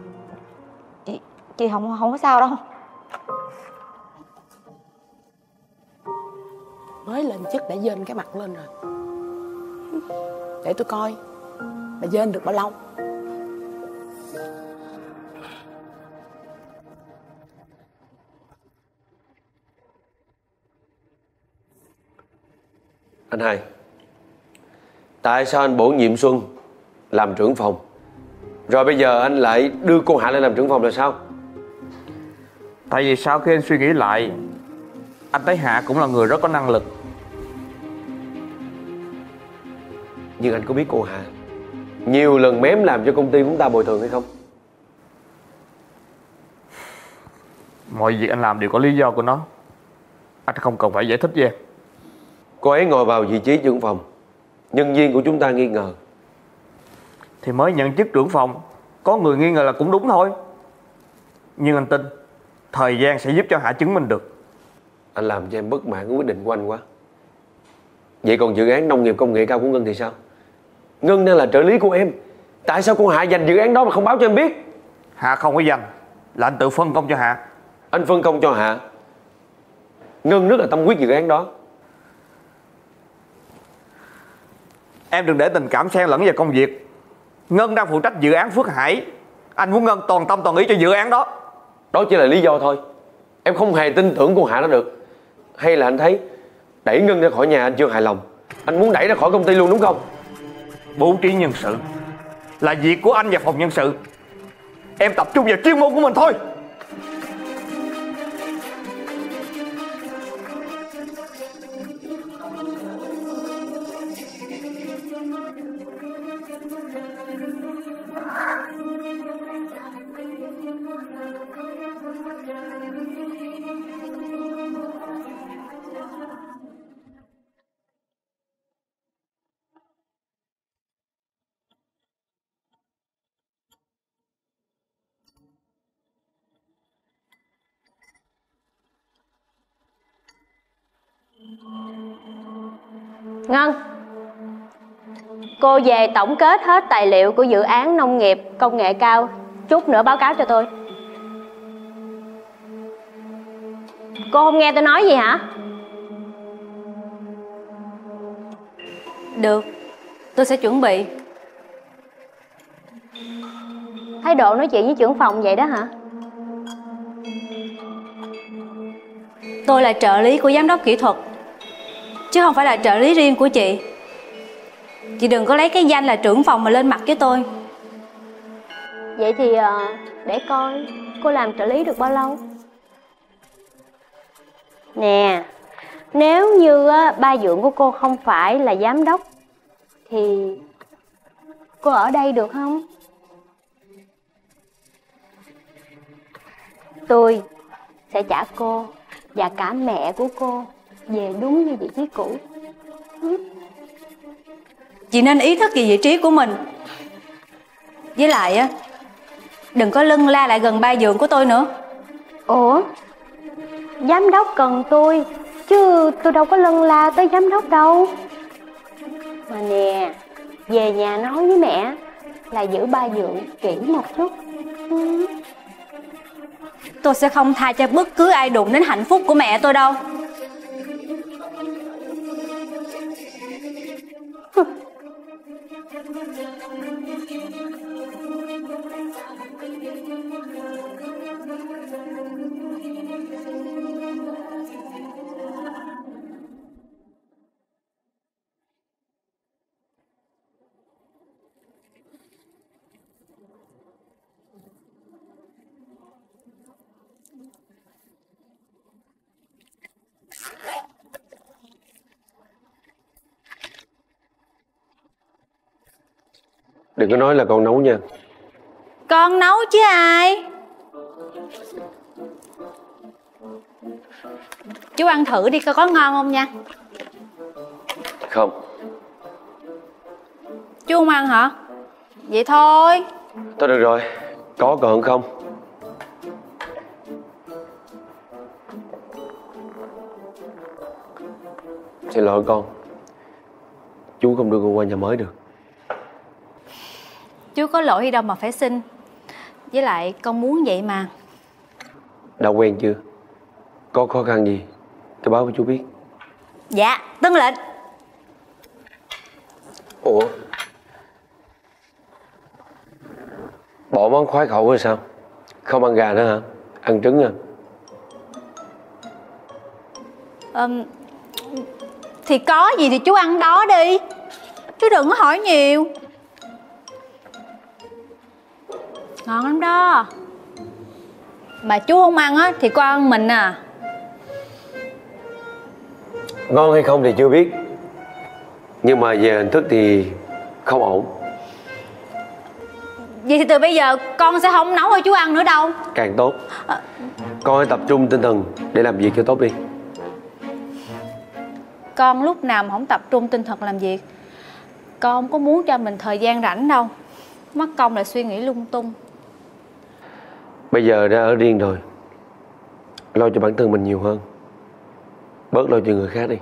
chị chị không không có sao đâu. Mới lên chức đã dên cái mặt lên rồi. Để tôi coi Bà dên được bao lâu. Anh hai Tại sao anh bổ nhiệm Xuân Làm trưởng phòng. Rồi bây giờ anh lại đưa cô Hạ lên làm trưởng phòng là sao? Tại vì sau khi anh suy nghĩ lại Anh thấy Hạ cũng là người rất có năng lực. Nhưng anh có biết cô Hạ Nhiều lần mém làm cho công ty chúng ta bồi thường hay không? Mọi việc anh làm đều có lý do của nó. Anh không cần phải giải thích với em. Cô ấy ngồi vào vị trí trưởng phòng. Nhân viên của chúng ta nghi ngờ Thì mới nhận chức trưởng phòng. Có người nghi ngờ là cũng đúng thôi. Nhưng anh tin Thời gian sẽ giúp cho Hạ chứng minh được. Anh làm cho em bất mãn với quyết định của anh quá. Vậy còn dự án nông nghiệp công nghệ cao của Ngân thì sao? Ngân đang là trợ lý của em. Tại sao cô Hạ dành dự án đó mà không báo cho em biết? Hạ không có dành Là anh tự phân công cho Hạ. Anh phân công cho Hạ. Ngân rất là tâm huyết dự án đó. Em đừng để tình cảm xen lẫn vào công việc Ngân đang phụ trách dự án Phước Hải. Anh muốn Ngân toàn tâm toàn ý cho dự án đó. Đó chỉ là lý do thôi. Em không hề tin tưởng cô Hạ đó được. Hay là anh thấy Đẩy Ngân ra khỏi nhà anh chưa hài lòng? Anh muốn đẩy ra khỏi công ty luôn đúng không? Bố trí nhân sự Là việc của anh và phòng nhân sự. Em tập trung vào chuyên môn của mình thôi Ngân. Cô về tổng kết hết tài liệu của dự án nông nghiệp công nghệ cao. Chút nữa báo cáo cho tôi. Cô không nghe tôi nói gì hả? Được. Tôi sẽ chuẩn bị. Thái độ nói chuyện với trưởng phòng vậy đó hả? Tôi là trợ lý của giám đốc kỹ thuật Chứ không phải là trợ lý riêng của chị Chị đừng có lấy cái danh là trưởng phòng mà lên mặt với tôi Vậy thì ờ, để coi cô làm trợ lý được bao lâu? Nè, nếu như ba dưỡng của cô không phải là giám đốc thì cô ở đây được không? Tôi sẽ trả cô và cả mẹ của cô về đúng như vị trí cũ. Chị nên ý thức về vị trí của mình Với lại á Đừng có lưng la lại gần ba giường của tôi nữa Ủa? Giám đốc cần tôi Chứ tôi đâu có lân la tới giám đốc đâu Mà nè Về nhà nói với mẹ Là giữ ba dượng kỹ một chút ừ. Tôi sẽ không tha cho bất cứ ai đụng đến hạnh phúc của mẹ tôi đâu Thank you. Đừng có nói là con nấu nha. Con nấu chứ ai? Chú ăn thử đi coi có ngon không nha. Không. Chú không ăn hả? Vậy thôi. Thôi được rồi. Có còn không? Xin lỗi con. Chú không đưa con qua nhà mới được Chú có lỗi gì đâu mà phải xin. Với lại con muốn vậy mà. Đã quen chưa? Có khó khăn gì Tôi báo với chú biết. Dạ tuân lệnh. Ủa? Bỏ món khoái khẩu hay sao? Không ăn gà nữa hả? Ăn trứng à? Ừm, Thì có gì thì chú ăn đó đi. Chú đừng có hỏi nhiều Ngon lắm đó. Mà chú không ăn á Thì con ăn mình à. Ngon hay không thì chưa biết. Nhưng mà về hình thức thì không ổn. Vậy thì từ bây giờ con sẽ không nấu cho chú ăn nữa đâu. Càng tốt. Con hãy tập trung tinh thần để làm việc cho tốt đi. Con lúc nào mà không tập trung tinh thần làm việc Con không có muốn cho mình thời gian rảnh đâu. Mất công lại suy nghĩ lung tung Bây giờ đã ở riêng rồi. Lo cho bản thân mình nhiều hơn. Bớt lo cho người khác đi.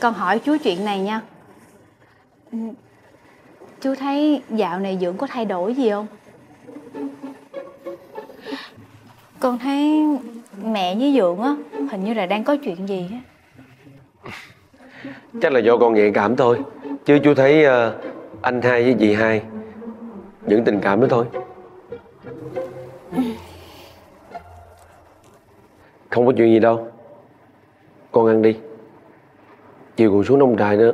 Con hỏi chú chuyện này nha. Ừ, Chú thấy dạo này Dưỡng có thay đổi gì không? Con thấy mẹ với Dưỡng á Hình như là đang có chuyện gì á. Chắc là do con nhạy cảm thôi. Chứ chú thấy ờ, anh hai với chị hai những tình cảm đó thôi. Không có chuyện gì đâu. Con ăn đi. Chiều còn xuống nông trại nữa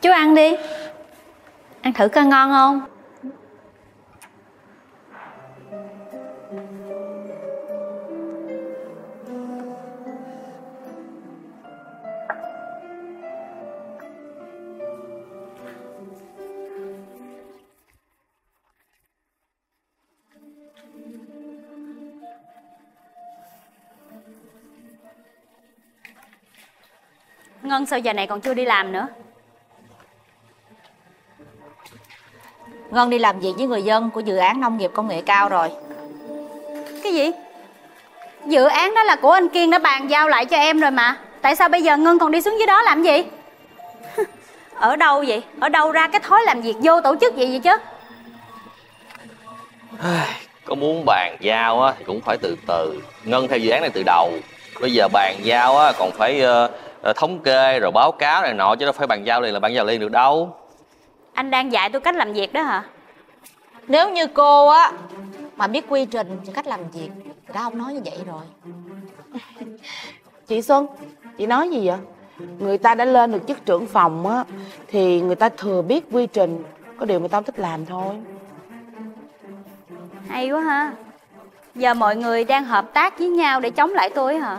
Chú ăn đi. Ăn thử coi ngon không? Ngân sao giờ này còn chưa đi làm nữa? Ngân đi làm việc với người dân của dự án nông nghiệp công nghệ cao rồi. Cái gì? Dự án đó là của anh Kiên đã bàn giao lại cho em rồi mà. Tại sao bây giờ Ngân còn đi xuống dưới đó làm gì? Ở đâu vậy? Ở đâu ra cái thói làm việc vô tổ chức gì vậy chứ? Có muốn bàn giao á thì cũng phải từ từ. Ngân theo dự án này từ đầu. Bây giờ bàn giao á còn phải ờ, ờ, thống kê rồi báo cáo này nọ chứ đâu phải bàn giao liền là bàn giao liền được đâu Anh đang dạy tôi cách làm việc đó hả Nếu như cô á mà biết quy trình và cách làm việc đã không nói như vậy rồi. Chị Xuân, chị nói gì vậy? Người ta đã lên được chức trưởng phòng á thì người ta thừa biết quy trình, có điều người ta không thích làm thôi. Hay quá ha Giờ mọi người đang hợp tác với nhau để chống lại tôi hả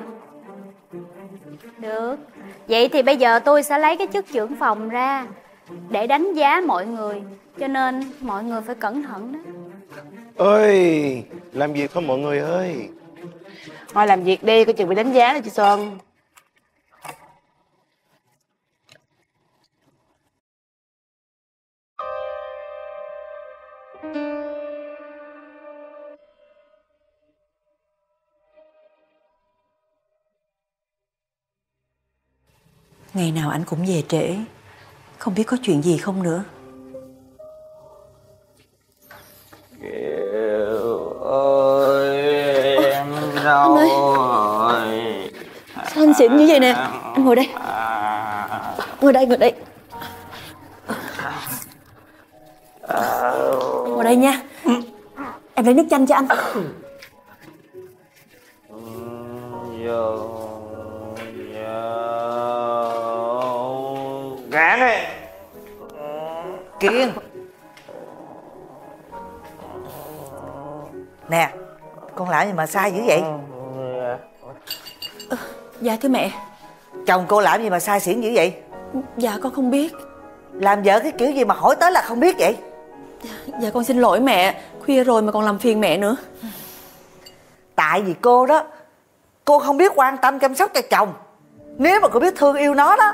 Được Vậy thì bây giờ tôi sẽ lấy cái chức trưởng phòng ra Để đánh giá mọi người Cho nên mọi người phải cẩn thận đó ơi làm việc thôi mọi người ơi Thôi làm việc đi, coi chừng bị đánh giá đó chị Xuân. Ngày nào anh cũng về trễ. Không biết có chuyện gì không nữa. Ơi em đâu rồi. Sao anh xỉn như vậy nè? Anh ngồi đây. Ngồi đây ngồi đây. Ngồi đây nha. Em lấy nước chanh cho anh. Vô gán đi Kiên. Nè Con làm gì mà sai dữ vậy? Dạ thưa mẹ. Chồng cô làm gì mà sai xỉn dữ vậy? Dạ con không biết. Làm vợ cái kiểu gì mà hỏi tới là không biết vậy? Dạ con xin lỗi mẹ Khuya rồi mà còn làm phiền mẹ nữa. Tại vì cô đó Cô không biết quan tâm chăm sóc cho chồng. Nếu mà cô biết thương yêu nó đó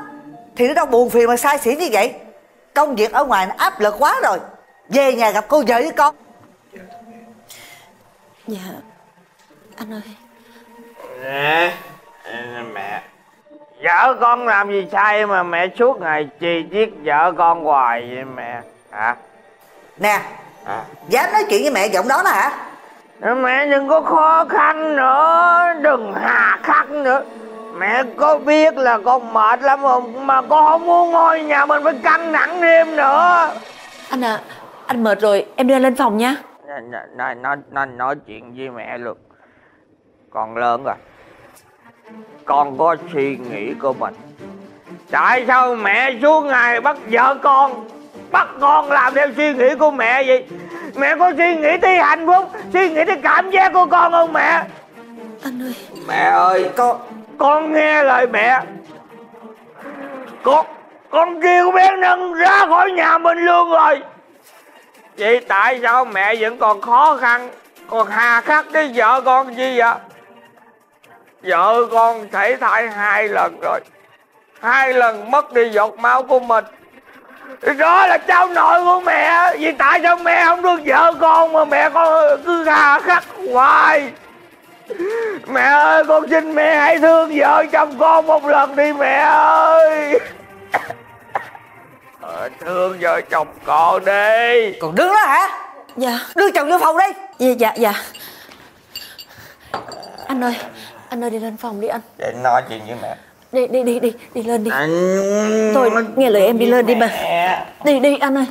Thì nó đâu buồn phiền mà sai xỉn như vậy. Công việc ở ngoài nó áp lực quá rồi. Về nhà gặp cô vợ với con. Dạ Anh ơi. Nè mẹ. Vợ con làm gì sai mà mẹ suốt ngày chi chiết vợ con hoài vậy mẹ? Hả? Nè Dám nói chuyện với mẹ giọng đó đó hả? Mẹ đừng có khó khăn nữa đừng hà khắc nữa mẹ có biết là con mệt lắm không? Mà con không muốn ngồi nhà mình phải căng thẳng thêm nữa. Anh à Anh mệt rồi em đưa anh lên phòng nha. Nói, nói, nói, nói, nói chuyện với mẹ luôn. Con lớn rồi. Con có suy nghĩ của mình. Tại sao mẹ suốt ngày bắt vợ con bắt con làm theo suy nghĩ của mẹ vậy? Mẹ có suy nghĩ tới hạnh phúc suy nghĩ tới cảm giác của con không mẹ? Anh ơi. Mẹ ơi con con nghe lời mẹ. Con con kêu bé nâng ra khỏi nhà mình luôn rồi. Vậy tại sao mẹ vẫn còn khó khăn, còn hà khắc cái vợ con gì vậy? Vợ con thể thai hai lần rồi. Hai lần mất đi giọt máu của mình. Đó là cháu nội của mẹ. Vì tại sao mẹ không được vợ con mà mẹ con cứ hà khắc hoài? Mẹ ơi con xin mẹ hãy thương vợ chồng con một lần đi mẹ ơi. Ờ, thương vợ chồng con đi. Còn đứng đó hả? Dạ. Đưa chồng vô phòng đi. Dạ dạ dạ. Anh ơi Anh ơi đi lên phòng đi anh. Để nói chuyện với mẹ. Đi đi đi đi Đi lên đi. Anh Thôi nghe lời em đi lên đi mà mẹ. Đi đi anh ơi.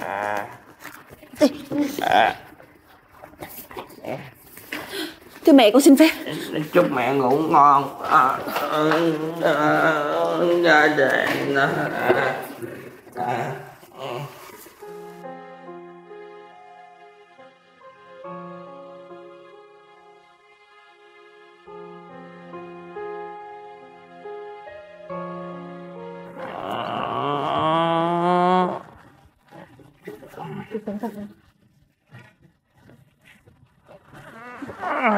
À, Đi. À, Thưa mẹ con xin phép. Chúc mẹ ngủ ngon. À, à, à, gia đình à, à, Để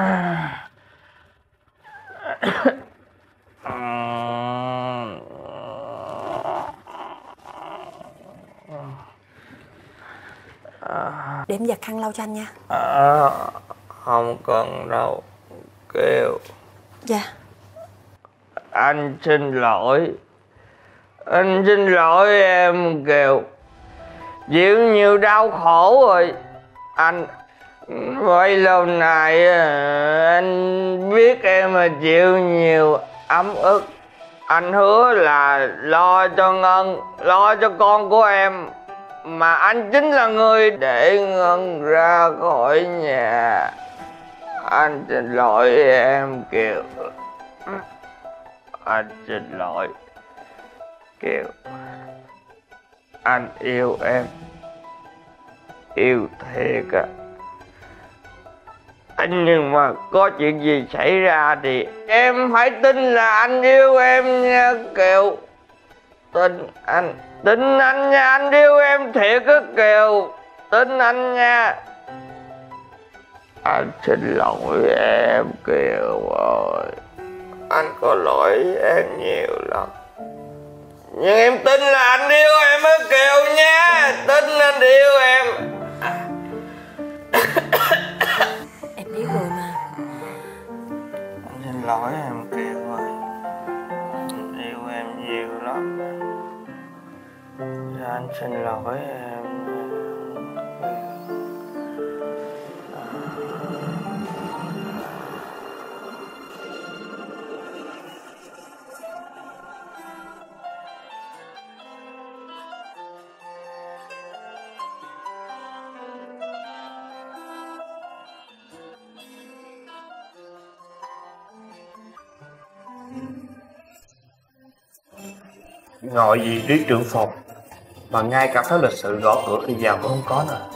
em giặt khăn lau cho anh nha. À, không cần đâu Kiều Dạ. Anh xin lỗi. Anh xin lỗi em Kiều Chịu nhiều đau khổ rồi. Anh bấy lâu nay à, anh biết em mà chịu nhiều ấm ức. Anh hứa là lo cho Ngân, lo cho con của em. Mà anh chính là người để Ngân ra khỏi nhà. Anh xin lỗi em Kiều. Anh xin lỗi Kiều. Anh yêu em. Yêu thiệt à nhưng mà có chuyện gì xảy ra thì em phải tin là anh yêu em nha, Kiều. Tin anh Tin anh nha, anh yêu em thiệt á, Kiều. Tin anh nha. Anh xin lỗi em, Kiều ơi. Anh có lỗi em nhiều lắm. Nhưng em tin là anh yêu em á, Kiều nha. Tin anh yêu em Em biết rồi mà. Anh xin lỗi em Kiều ơi Anh yêu em nhiều lắm Dạ, Anh xin lỗi em. Ngồi gì lý trưởng phòng Mà ngay cả phép lịch sự gõ cửa khi vào cũng không có nữa.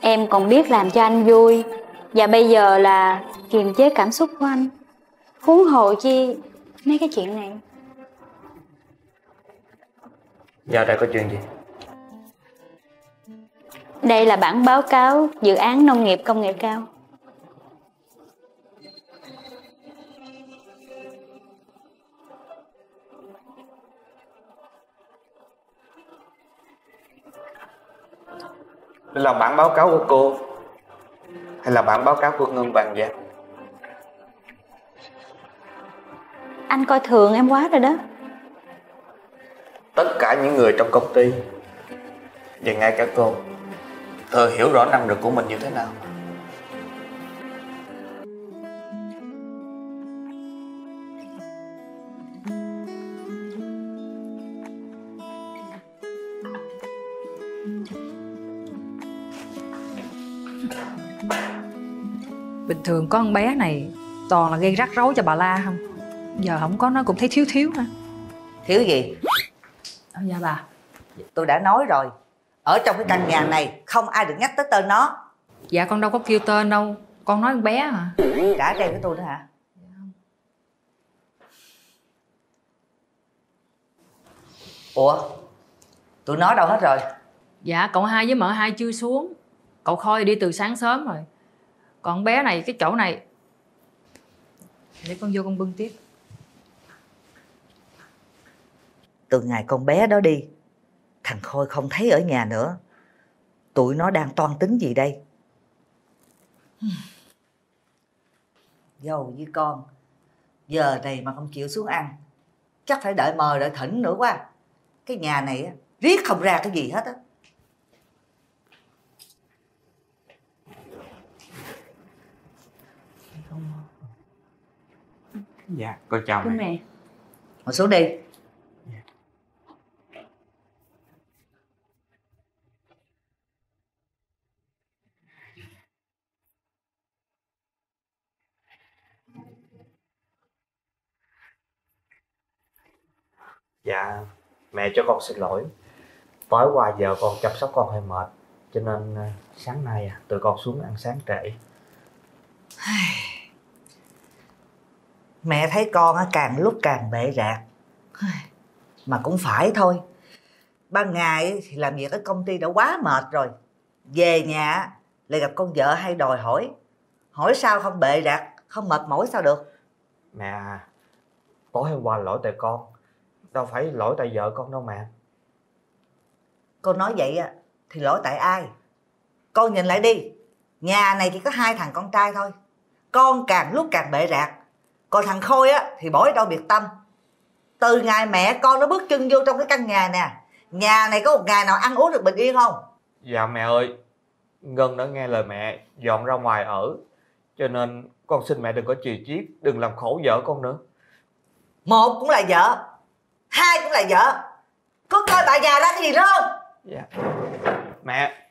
Em còn biết làm cho anh vui Và bây giờ là kiềm chế cảm xúc của anh. Huống hồ chi mấy cái chuyện này. Giờ đây có chuyện gì? Đây là bản báo cáo dự án nông nghiệp công nghệ cao là bản báo cáo của cô? Hay là bản báo cáo của Ngân Vàng Giang? Anh coi thường em quá rồi đó. Tất cả những người trong công ty Và ngay cả cô Thừa hiểu rõ năng lực của mình như thế nào Thường con bé này toàn là gây rắc rối cho bà La không? Giờ không có nó cũng thấy thiếu thiếu nè thiếu gì? Ờ, Dạ bà. Tôi đã nói rồi. Ở trong cái căn nhà này không ai được nhắc tới tên nó. Dạ con đâu có kêu tên đâu. Con nói con bé hả? Trả tiền với tôi nữa hả? Ủa? Tụi nó đâu hết rồi? Dạ cậu hai với mợ hai chưa xuống. Cậu Khôi đi từ sáng sớm rồi còn bé này, cái chỗ này. Để con vô con bưng tiếp. Từ ngày con bé đó đi, thằng khôi không thấy ở nhà nữa. Tụi nó đang toan tính gì đây? Dầu với con, giờ này mà không chịu xuống ăn, chắc phải đợi mờ đợi thỉnh nữa quá. Cái nhà này riết không ra cái gì hết á. Dạ con chào mẹ. mẹ. Ngồi xuống đi. Dạ. Mẹ cho con xin lỗi. Tối qua giờ con chăm sóc con hơi mệt Cho nên à, sáng nay à, tụi con xuống ăn sáng trễ mẹ thấy con á càng lúc càng bệ rạc. Mà cũng phải thôi. Ban ngày thì làm việc ở công ty đã quá mệt rồi. Về nhà lại gặp con vợ hay đòi hỏi. Hỏi sao không bệ rạc không mệt mỏi sao được? Mẹ à Tối hôm qua lỗi tại con. Đâu phải lỗi tại vợ con đâu mẹ. Con nói vậy á thì lỗi tại ai? Con nhìn lại đi. Nhà này chỉ có hai thằng con trai thôi. Con càng lúc càng bệ rạc Còn thằng Khôi á thì bỏ đâu biệt tâm. Từ ngày mẹ con nó bước chân vô trong cái căn nhà nè Nhà này có một ngày nào ăn uống được bình yên không? Dạ mẹ ơi Ngân đã nghe lời mẹ dọn ra ngoài ở Cho nên con xin mẹ đừng có chì chiết Đừng làm khổ vợ con nữa. Một cũng là vợ Hai cũng là vợ. Có coi bà già ra cái gì đó không? Dạ. Mẹ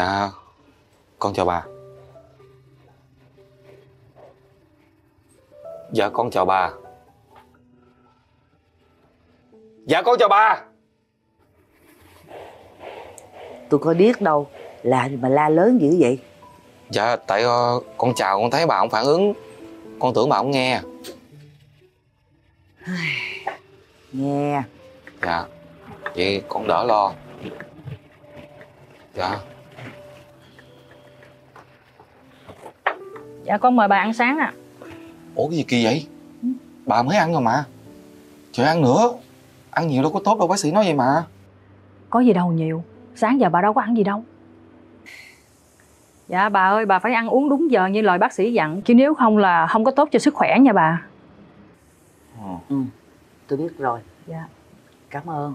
Dạ Con chào bà. Dạ con chào bà. Dạ con chào bà. Tôi có biết đâu Là mà la lớn dữ vậy? Dạ tại ờ, con chào con thấy bà không phản ứng. Con tưởng bà không nghe. Nghe. Dạ Vậy con đỡ lo. Dạ Dạ con mời bà ăn sáng ạ. Ủa cái gì kỳ vậy? Bà mới ăn rồi mà. Trời ăn nữa. Ăn nhiều đâu có tốt đâu bác sĩ nói vậy mà. Có gì đâu nhiều. Sáng giờ bà đâu có ăn gì đâu. Dạ bà ơi bà phải ăn uống đúng giờ như lời bác sĩ dặn. Chứ nếu không là không có tốt cho sức khỏe nha bà. Ừ tôi biết rồi. Dạ. Cảm ơn.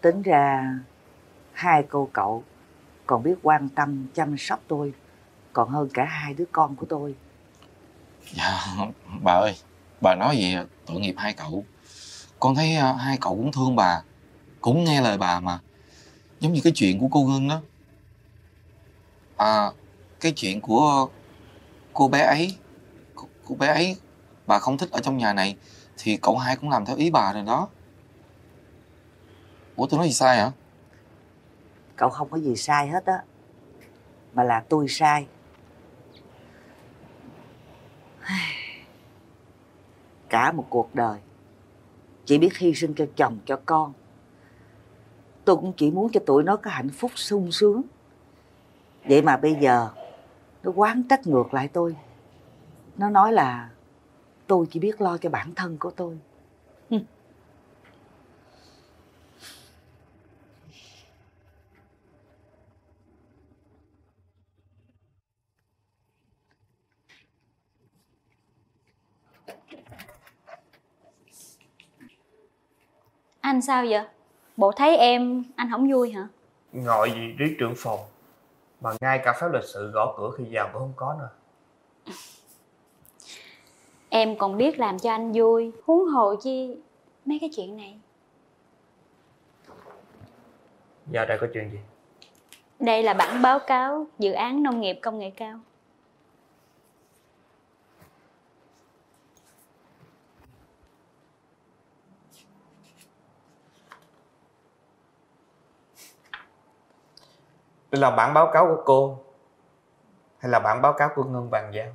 Tính ra Hai cô cậu còn biết quan tâm chăm sóc tôi Còn hơn cả hai đứa con của tôi. Dạ bà ơi Bà nói gì à? tội nghiệp hai cậu. Con thấy à, hai cậu cũng thương bà Cũng nghe lời bà mà. Giống như cái chuyện của cô Ngân đó À Cái chuyện của cô bé ấy cô, cô bé ấy Bà không thích ở trong nhà này Thì cậu hai cũng làm theo ý bà rồi đó. Ủa tôi nói gì sai hả? Cậu không có gì sai hết á, Mà là tôi sai. Cả một cuộc đời, Chỉ biết hy sinh cho chồng, cho con. Tôi cũng chỉ muốn cho tụi nó có hạnh phúc sung sướng. Vậy mà bây giờ, Nó quán trách ngược lại tôi. Nó nói là Tôi chỉ biết lo cho bản thân của tôi. Anh sao vậy? Bộ thấy em anh không vui hả? Ngồi gì riết trưởng phòng Mà ngay cả phép lịch sự gõ cửa khi vào cũng không có nữa Em còn biết làm cho anh vui Huống hồ chi mấy cái chuyện này Giờ đây có chuyện gì Đây là bản báo cáo dự án nông nghiệp công nghệ cao là bản báo cáo của cô. Hay là bản báo cáo của Ngân Vàng Giao?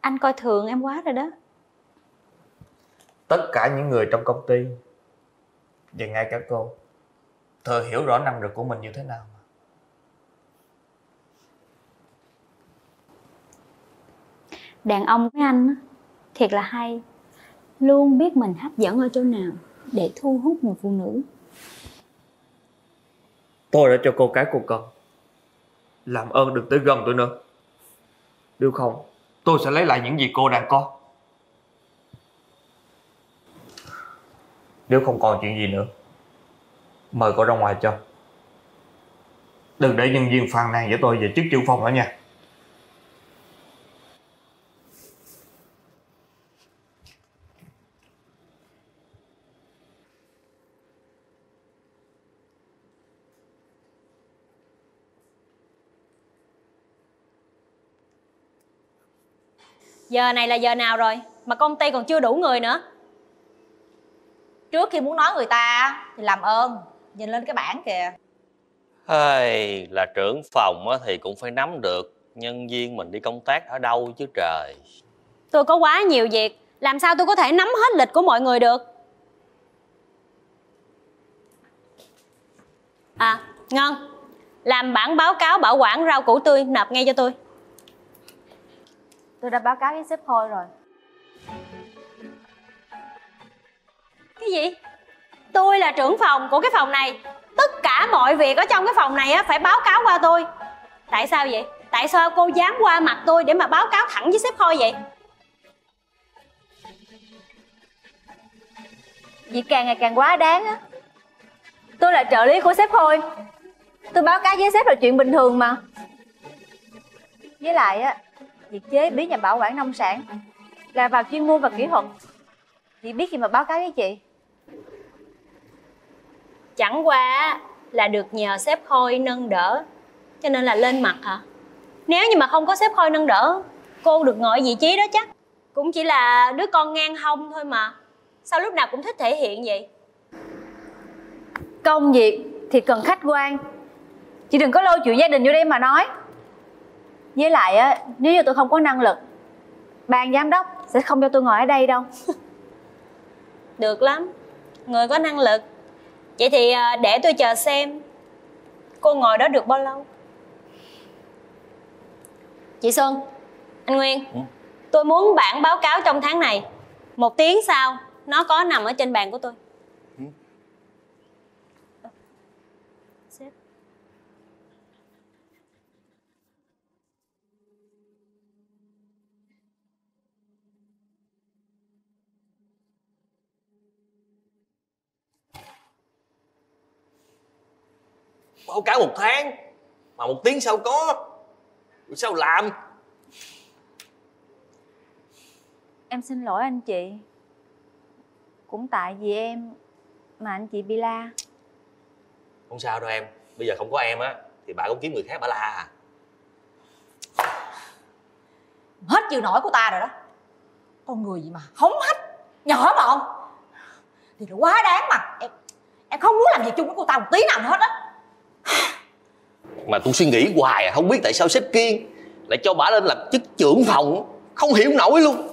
Anh coi thường em quá rồi đó. Tất cả những người trong công ty Và ngay cả cô Thừa hiểu rõ năng lực của mình như thế nào mà. Đàn ông với anh thiệt là hay. Luôn biết mình hấp dẫn ở chỗ nào Để thu hút một phụ nữ Tôi đã cho cô cái cô cần Làm ơn đừng tới gần tôi nữa. Nếu không? Tôi sẽ lấy lại những gì cô đang có. Nếu không còn chuyện gì nữa, Mời cô ra ngoài cho. Đừng để nhân viên phàn nàn với tôi về chức trưởng phòng nữa nha. Giờ này là giờ nào rồi? Mà công ty còn chưa đủ người nữa. Trước khi muốn nói người ta Thì làm ơn Nhìn lên cái bảng kìa. Hey, là trưởng phòng á, thì cũng phải nắm được nhân viên mình đi công tác ở đâu chứ trời. Tôi có quá nhiều việc Làm sao tôi có thể nắm hết lịch của mọi người được? À Ngân Làm bản báo cáo bảo quản rau củ tươi Nộp ngay cho tôi Tôi đã báo cáo với sếp Khôi rồi Cái gì? Tôi là trưởng phòng của cái phòng này Tất cả mọi việc ở trong cái phòng này á, phải báo cáo qua tôi Tại sao vậy? Tại sao cô dám qua mặt tôi để mà báo cáo thẳng với sếp Khôi vậy? Việc càng ngày càng quá đáng á Tôi là trợ lý của sếp Khôi Tôi báo cáo với sếp là chuyện bình thường mà Với lại á Việc chế biến và bảo quản nông sản Là vào chuyên môn và kỹ thuật. Chị biết gì mà báo cáo với chị? Chẳng qua là được nhờ sếp Khôi nâng đỡ Cho nên là lên mặt hả? Nếu như mà không có sếp Khôi nâng đỡ Cô được ngồi vị trí đó chắc. Cũng chỉ là đứa con ngang hông thôi mà. Sao lúc nào cũng thích thể hiện vậy? Công việc thì cần khách quan. Chị đừng có lôi chuyện gia đình vô đây mà nói Với lại á Nếu như tôi không có năng lực Ban giám đốc sẽ không cho tôi ngồi ở đây đâu. Được lắm. Người có năng lực. Vậy thì à, để tôi chờ xem Cô ngồi đó được bao lâu. Chị Xuân. Anh Nguyên Tôi muốn bản báo cáo trong tháng này. Một tiếng sau Nó có nằm ở trên bàn của tôi Sếp. Báo cáo một tháng mà một tiếng sau có? Sao làm? Em xin lỗi anh chị. Cũng tại vì em Mà anh chị bị la. Không sao đâu em. Bây giờ không có em á thì bà cũng kiếm người khác bà la à. Hết chịu nổi của ta rồi đó. Con người gì mà hống hách Nhỏ mọn Thì nó quá đáng mà. Em em không muốn làm việc chung với cô ta một tí nào hết á mà tôi suy nghĩ hoài à, không biết tại sao sếp kiên lại cho bà lên làm chức trưởng phòng, không hiểu nổi luôn.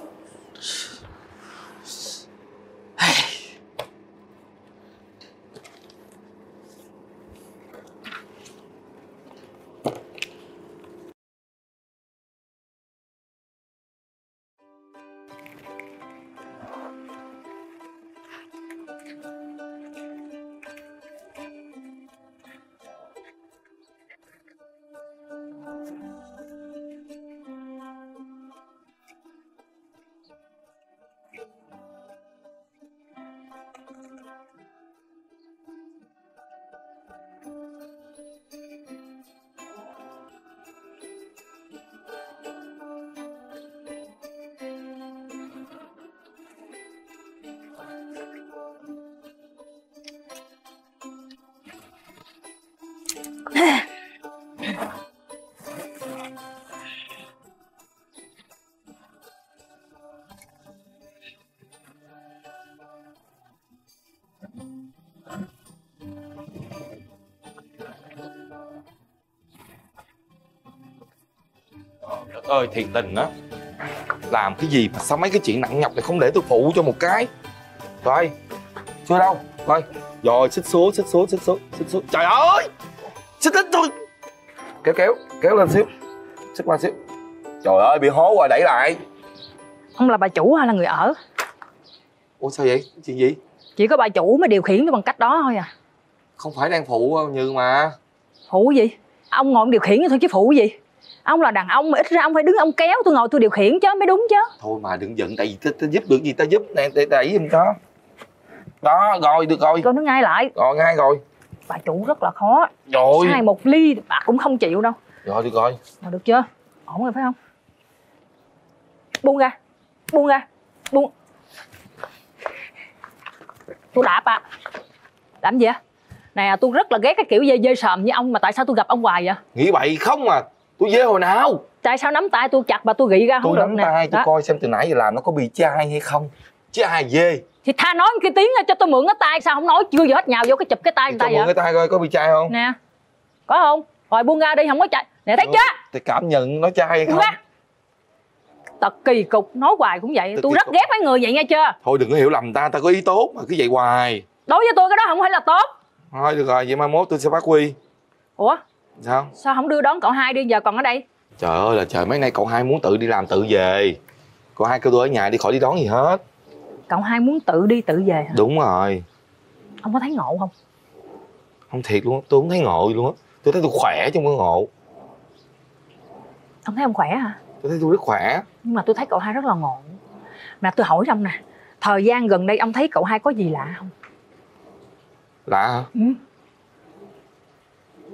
Ơi thiệt tình á. Làm cái gì mà sao mấy cái chuyện nặng nhọc này không để tôi phụ cho một cái? Rồi Chưa đâu? Rồi Rồi xích xuống xích xuống xích xuống xích xuống Trời ơi! Xích ít thôi. Kéo kéo kéo lên xíu. Xích qua xíu. Trời ơi bị hố rồi đẩy lại. Ông là bà chủ hay là người ở? Ủa sao vậy? Chuyện gì? Chỉ có bà chủ mới điều khiển nó bằng cách đó thôi à. Không phải đang phụ Như mà. Phụ gì? Ông ngồi ông điều khiển thôi chứ phụ gì? Ông là đàn ông mà ít ra ông phải đứng ông kéo tôi ngồi tôi điều khiển chứ mới đúng chứ. Thôi mà đừng giận tại vì ta, ta giúp được gì ta giúp. Nè để đẩy giùm cho. Đó rồi được rồi. Coi nó ngay lại. Rồi ngay rồi. Bà chủ rất là khó. Rồi. Sai một ly bà cũng không chịu đâu. Rồi được rồi. Mà được chưa? Ổn rồi phải không? Buông ra Buông ra Buông. Tôi đạp à. Làm gì á? Nè tôi rất là ghét cái kiểu dê dê sờm như ông Mà tại sao tôi gặp ông hoài vậy? Nghĩ bậy không à tôi về hồi nào. Tại sao nắm tay tôi chặt mà tôi gị ra không tôi được nắm nè. tay tôi Đó. coi xem từ nãy giờ làm nó có bị chai hay không. Chứ ai về thì tha nói cái tiếng cho tôi mượn cái tay sao không nói chưa giờ hết nhào vô cái chụp cái tay người ta mượn vậy? cái tay coi có bị chai không? Nè. Có không? Rồi buông ra đi không có chạy nè thấy Ừ, chưa? thì cảm nhận nó chai hay không. ra. Tật kỳ cục nói hoài cũng vậy. Tật tôi rất cục. ghét mấy người vậy nghe chưa? Thôi đừng có hiểu lầm ta ta có ý tốt mà cứ vậy hoài. Đối với tôi cái đó không phải là tốt. Thôi được rồi vậy mai mốt tôi sẽ phát huy. Ủa sao? Sao không đưa đón cậu hai đi? Giờ còn ở đây. Trời ơi là trời mấy nay cậu hai muốn tự đi làm tự về. Cậu hai kêu tôi ở nhà đi khỏi đi đón gì hết. Cậu hai muốn tự đi tự về hả? Đúng rồi. Ông có thấy ngộ không? Không thiệt luôn á, tôi không thấy ngộ gì luôn á. Tôi thấy tôi khỏe chứ không có ngộ. Ông thấy ông khỏe hả? Tôi thấy tôi rất khỏe. Nhưng mà tôi thấy cậu hai rất là ngộ. Mà tôi hỏi ông nè thời gian gần đây ông thấy cậu hai có gì lạ không? Lạ hả? Ừ.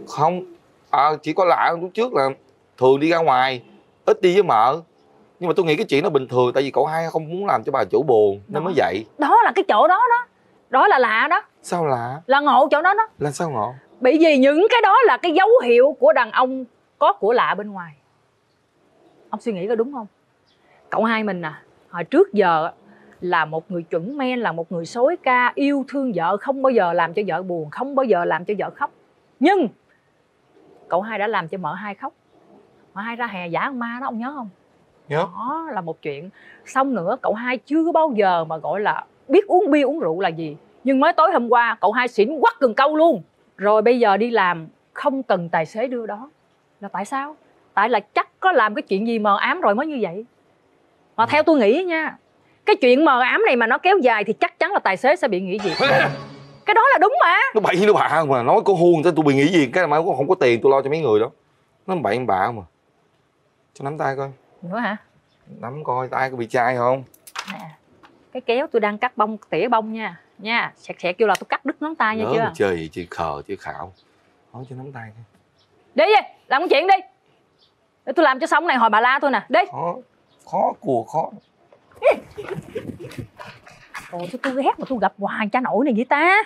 không à, chỉ có lạ lúc trước là thường đi ra ngoài ít đi với mợ. Nhưng mà tôi nghĩ cái chuyện đó bình thường tại vì cậu hai không muốn làm cho bà chủ buồn nên mới vậy. Đó là cái chỗ đó đó. Đó là lạ đó. Sao lạ? Là ngộ chỗ đó đó. Là sao ngộ? Bởi vì những cái đó là cái dấu hiệu của đàn ông có của lạ bên ngoài. Ông suy nghĩ có đúng không? Cậu hai mình à hồi trước giờ là một người chuẩn men là một người xối ca yêu thương vợ không bao giờ làm cho vợ buồn không bao giờ làm cho vợ khóc. Nhưng cậu hai đã làm cho mợ hai khóc. Mợ hai ra hè giả con ma đó ông nhớ không? Nhớ. Đó là một chuyện. Xong nữa cậu hai chưa bao giờ mà gọi là biết uống bia uống rượu là gì. Nhưng mới tối hôm qua cậu hai xỉn quắc cần câu luôn. Rồi bây giờ đi làm không cần tài xế đưa đó. Là tại sao? Tại là chắc có làm cái chuyện gì mờ ám rồi mới như vậy. Mà theo tôi nghĩ nha cái chuyện mờ ám này mà nó kéo dài thì chắc chắn là tài xế sẽ bị nghỉ việc cái đó là đúng mà. Nó bậy nó bạ mà. Nói có huông tới tôi bị nghĩ gì cái mà không có tiền tôi lo cho mấy người đó. Nó bậy bạ mà. Cho nắm tay coi. Nữa hả? Nắm coi tay có bị chai không? Nè cái kéo tôi đang cắt bông tỉa bông nha. Nha sẹt sẹt vô là tôi cắt đứt ngón tay nha Nhớ chưa? chơi chứ khờ chứ khảo nói cho nắm tay coi. đi đi làm chuyện đi. Để tôi làm cho xong này hồi bà la tôi nè. Đi. Khó khó của khó. Ồ, tôi, tôi ghét mà tôi gặp hoài cha nổi này vậy ta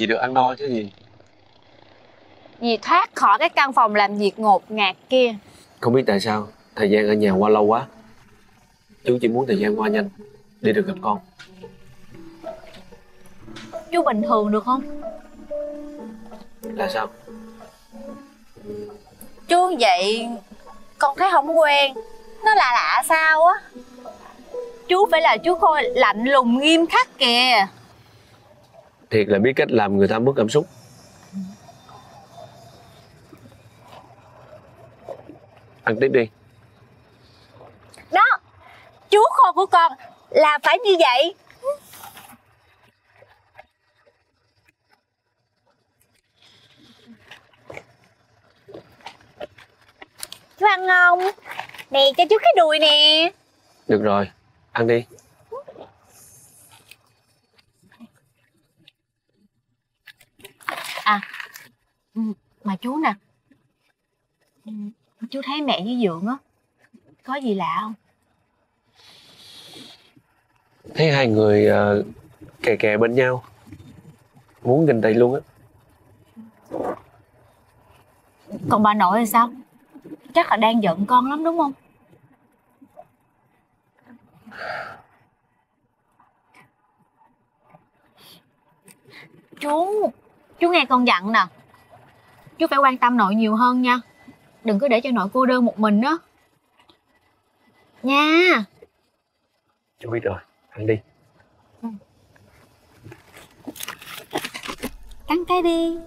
Gì được ăn no chứ gì. Vì thoát khỏi cái căn phòng làm việc ngột ngạt kia. Không biết tại sao Thời gian ở nhà qua lâu quá. Chú chỉ muốn thời gian qua nhanh Để được gặp con. Chú bình thường được không? Là sao? Chú vậy con thấy không quen. Nó lạ lạ sao á? Chú phải là chú Khôi lạnh lùng nghiêm khắc kìa thiệt là biết cách làm người ta mất cảm xúc. Ăn tiếp đi. Đó chú kho của con là phải như vậy. Chú ăn không? Nè cho chú cái đùi nè. Được rồi ăn đi. À ừ, Mà chú nè ừ, Chú thấy mẹ với Dượng á Có gì lạ không? Thấy hai người ờ, kè kè bên nhau Muốn gần đây luôn á Còn bà nội thì sao? Chắc là đang giận con lắm đúng không? Chú Chú nghe con dặn nè. Chú phải quan tâm nội nhiều hơn nha. Đừng có để cho nội cô đơn một mình đó Nha. Chú biết rồi, ăn đi. Cắn cái đi.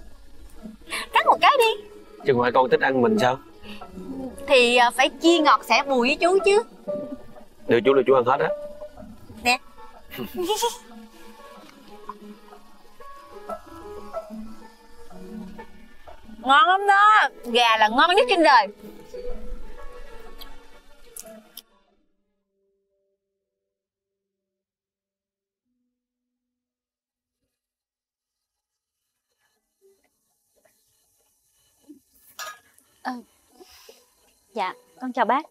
Cắn một cái đi. Chứ ngoài con thích ăn mình sao? Thì à, phải chia ngọt xẻ bùi với chú chứ. Đưa chú là chú ăn hết á. Nè Ngon lắm đó Gà là ngon nhất trên đời Ờ. Dạ, con chào bác.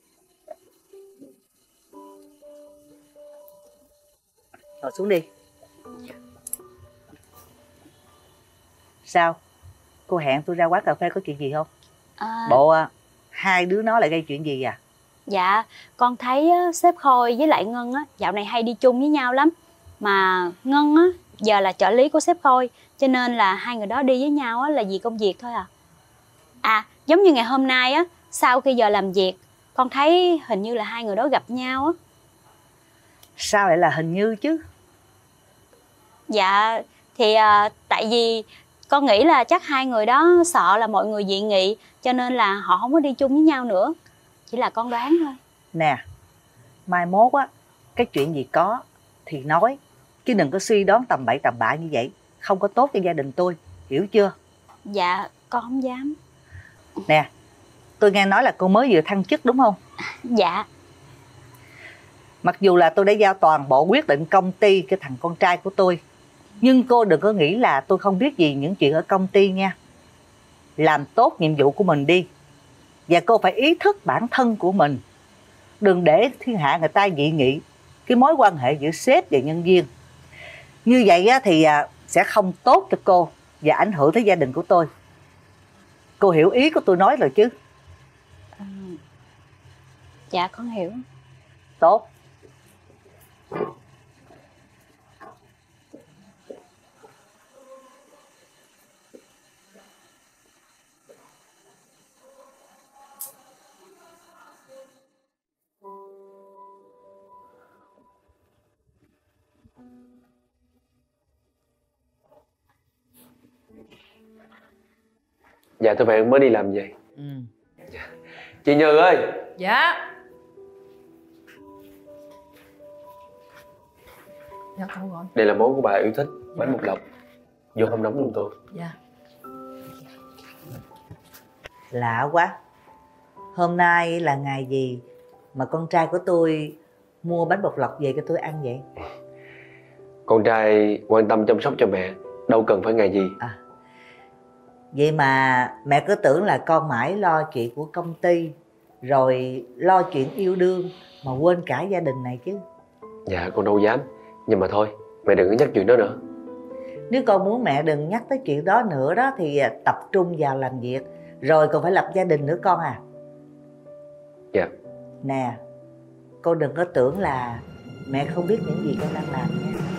ngồi xuống đi sao cô hẹn tôi ra quán cà phê có chuyện gì không À, bộ à, hai đứa nó lại gây chuyện gì à Dạ, con thấy á, sếp Khôi với lại Ngân á, dạo này hay đi chung với nhau lắm. Mà Ngân á, giờ là trợ lý của sếp Khôi, cho nên là hai người đó đi với nhau á, là vì công việc thôi à. À, giống như ngày hôm nay á, sau khi giờ làm việc, con thấy hình như là hai người đó gặp nhau á. sao lại là hình như chứ Dạ, thì à, tại vì con nghĩ là chắc hai người đó sợ là mọi người dị nghị, cho nên là họ không có đi chung với nhau nữa. Chỉ là con đoán thôi. nè mai mốt á cái chuyện gì có thì nói chứ đừng có suy đoán tầm bậy tầm bạ như vậy không có tốt cho gia đình tôi hiểu chưa Dạ, con không dám. nè tôi nghe nói là cô mới vừa thăng chức đúng không Dạ, mặc dù là tôi đã giao toàn bộ quyết định công ty cho thằng con trai của tôi nhưng cô đừng có nghĩ là tôi không biết gì những chuyện ở công ty nha. Làm tốt nhiệm vụ của mình đi. Và cô phải ý thức bản thân của mình. Đừng để thiên hạ người ta dị nghị cái mối quan hệ giữa sếp và nhân viên. Như vậy á, thì à, sẽ không tốt cho cô và ảnh hưởng tới gia đình của tôi. Cô hiểu ý của tôi nói rồi chứ? Dạ con hiểu. tốt Dạ thưa bạn mới đi làm về. Ừ. Chị Như ơi. Dạ. Dạ con gọi. Đây là món của bà yêu thích. Bánh bột lọc. Vô không nóng luôn tôi. Dạ. Lạ quá. Hôm nay là ngày gì mà con trai của tôi mua bánh bột lọc về cho tôi ăn vậy? Con trai quan tâm chăm sóc cho mẹ. Đâu cần phải ngày gì vậy mà mẹ cứ tưởng là con mãi lo chuyện của công ty rồi lo chuyện yêu đương mà quên cả gia đình này chứ. Dạ con đâu dám. Nhưng mà thôi mẹ đừng có nhắc chuyện đó nữa. Nếu con muốn mẹ đừng nhắc tới chuyện đó nữa đó thì à, tập trung vào làm việc rồi còn phải lập gia đình nữa con à. Dạ. Nè con đừng có tưởng là mẹ không biết những gì con đang làm nha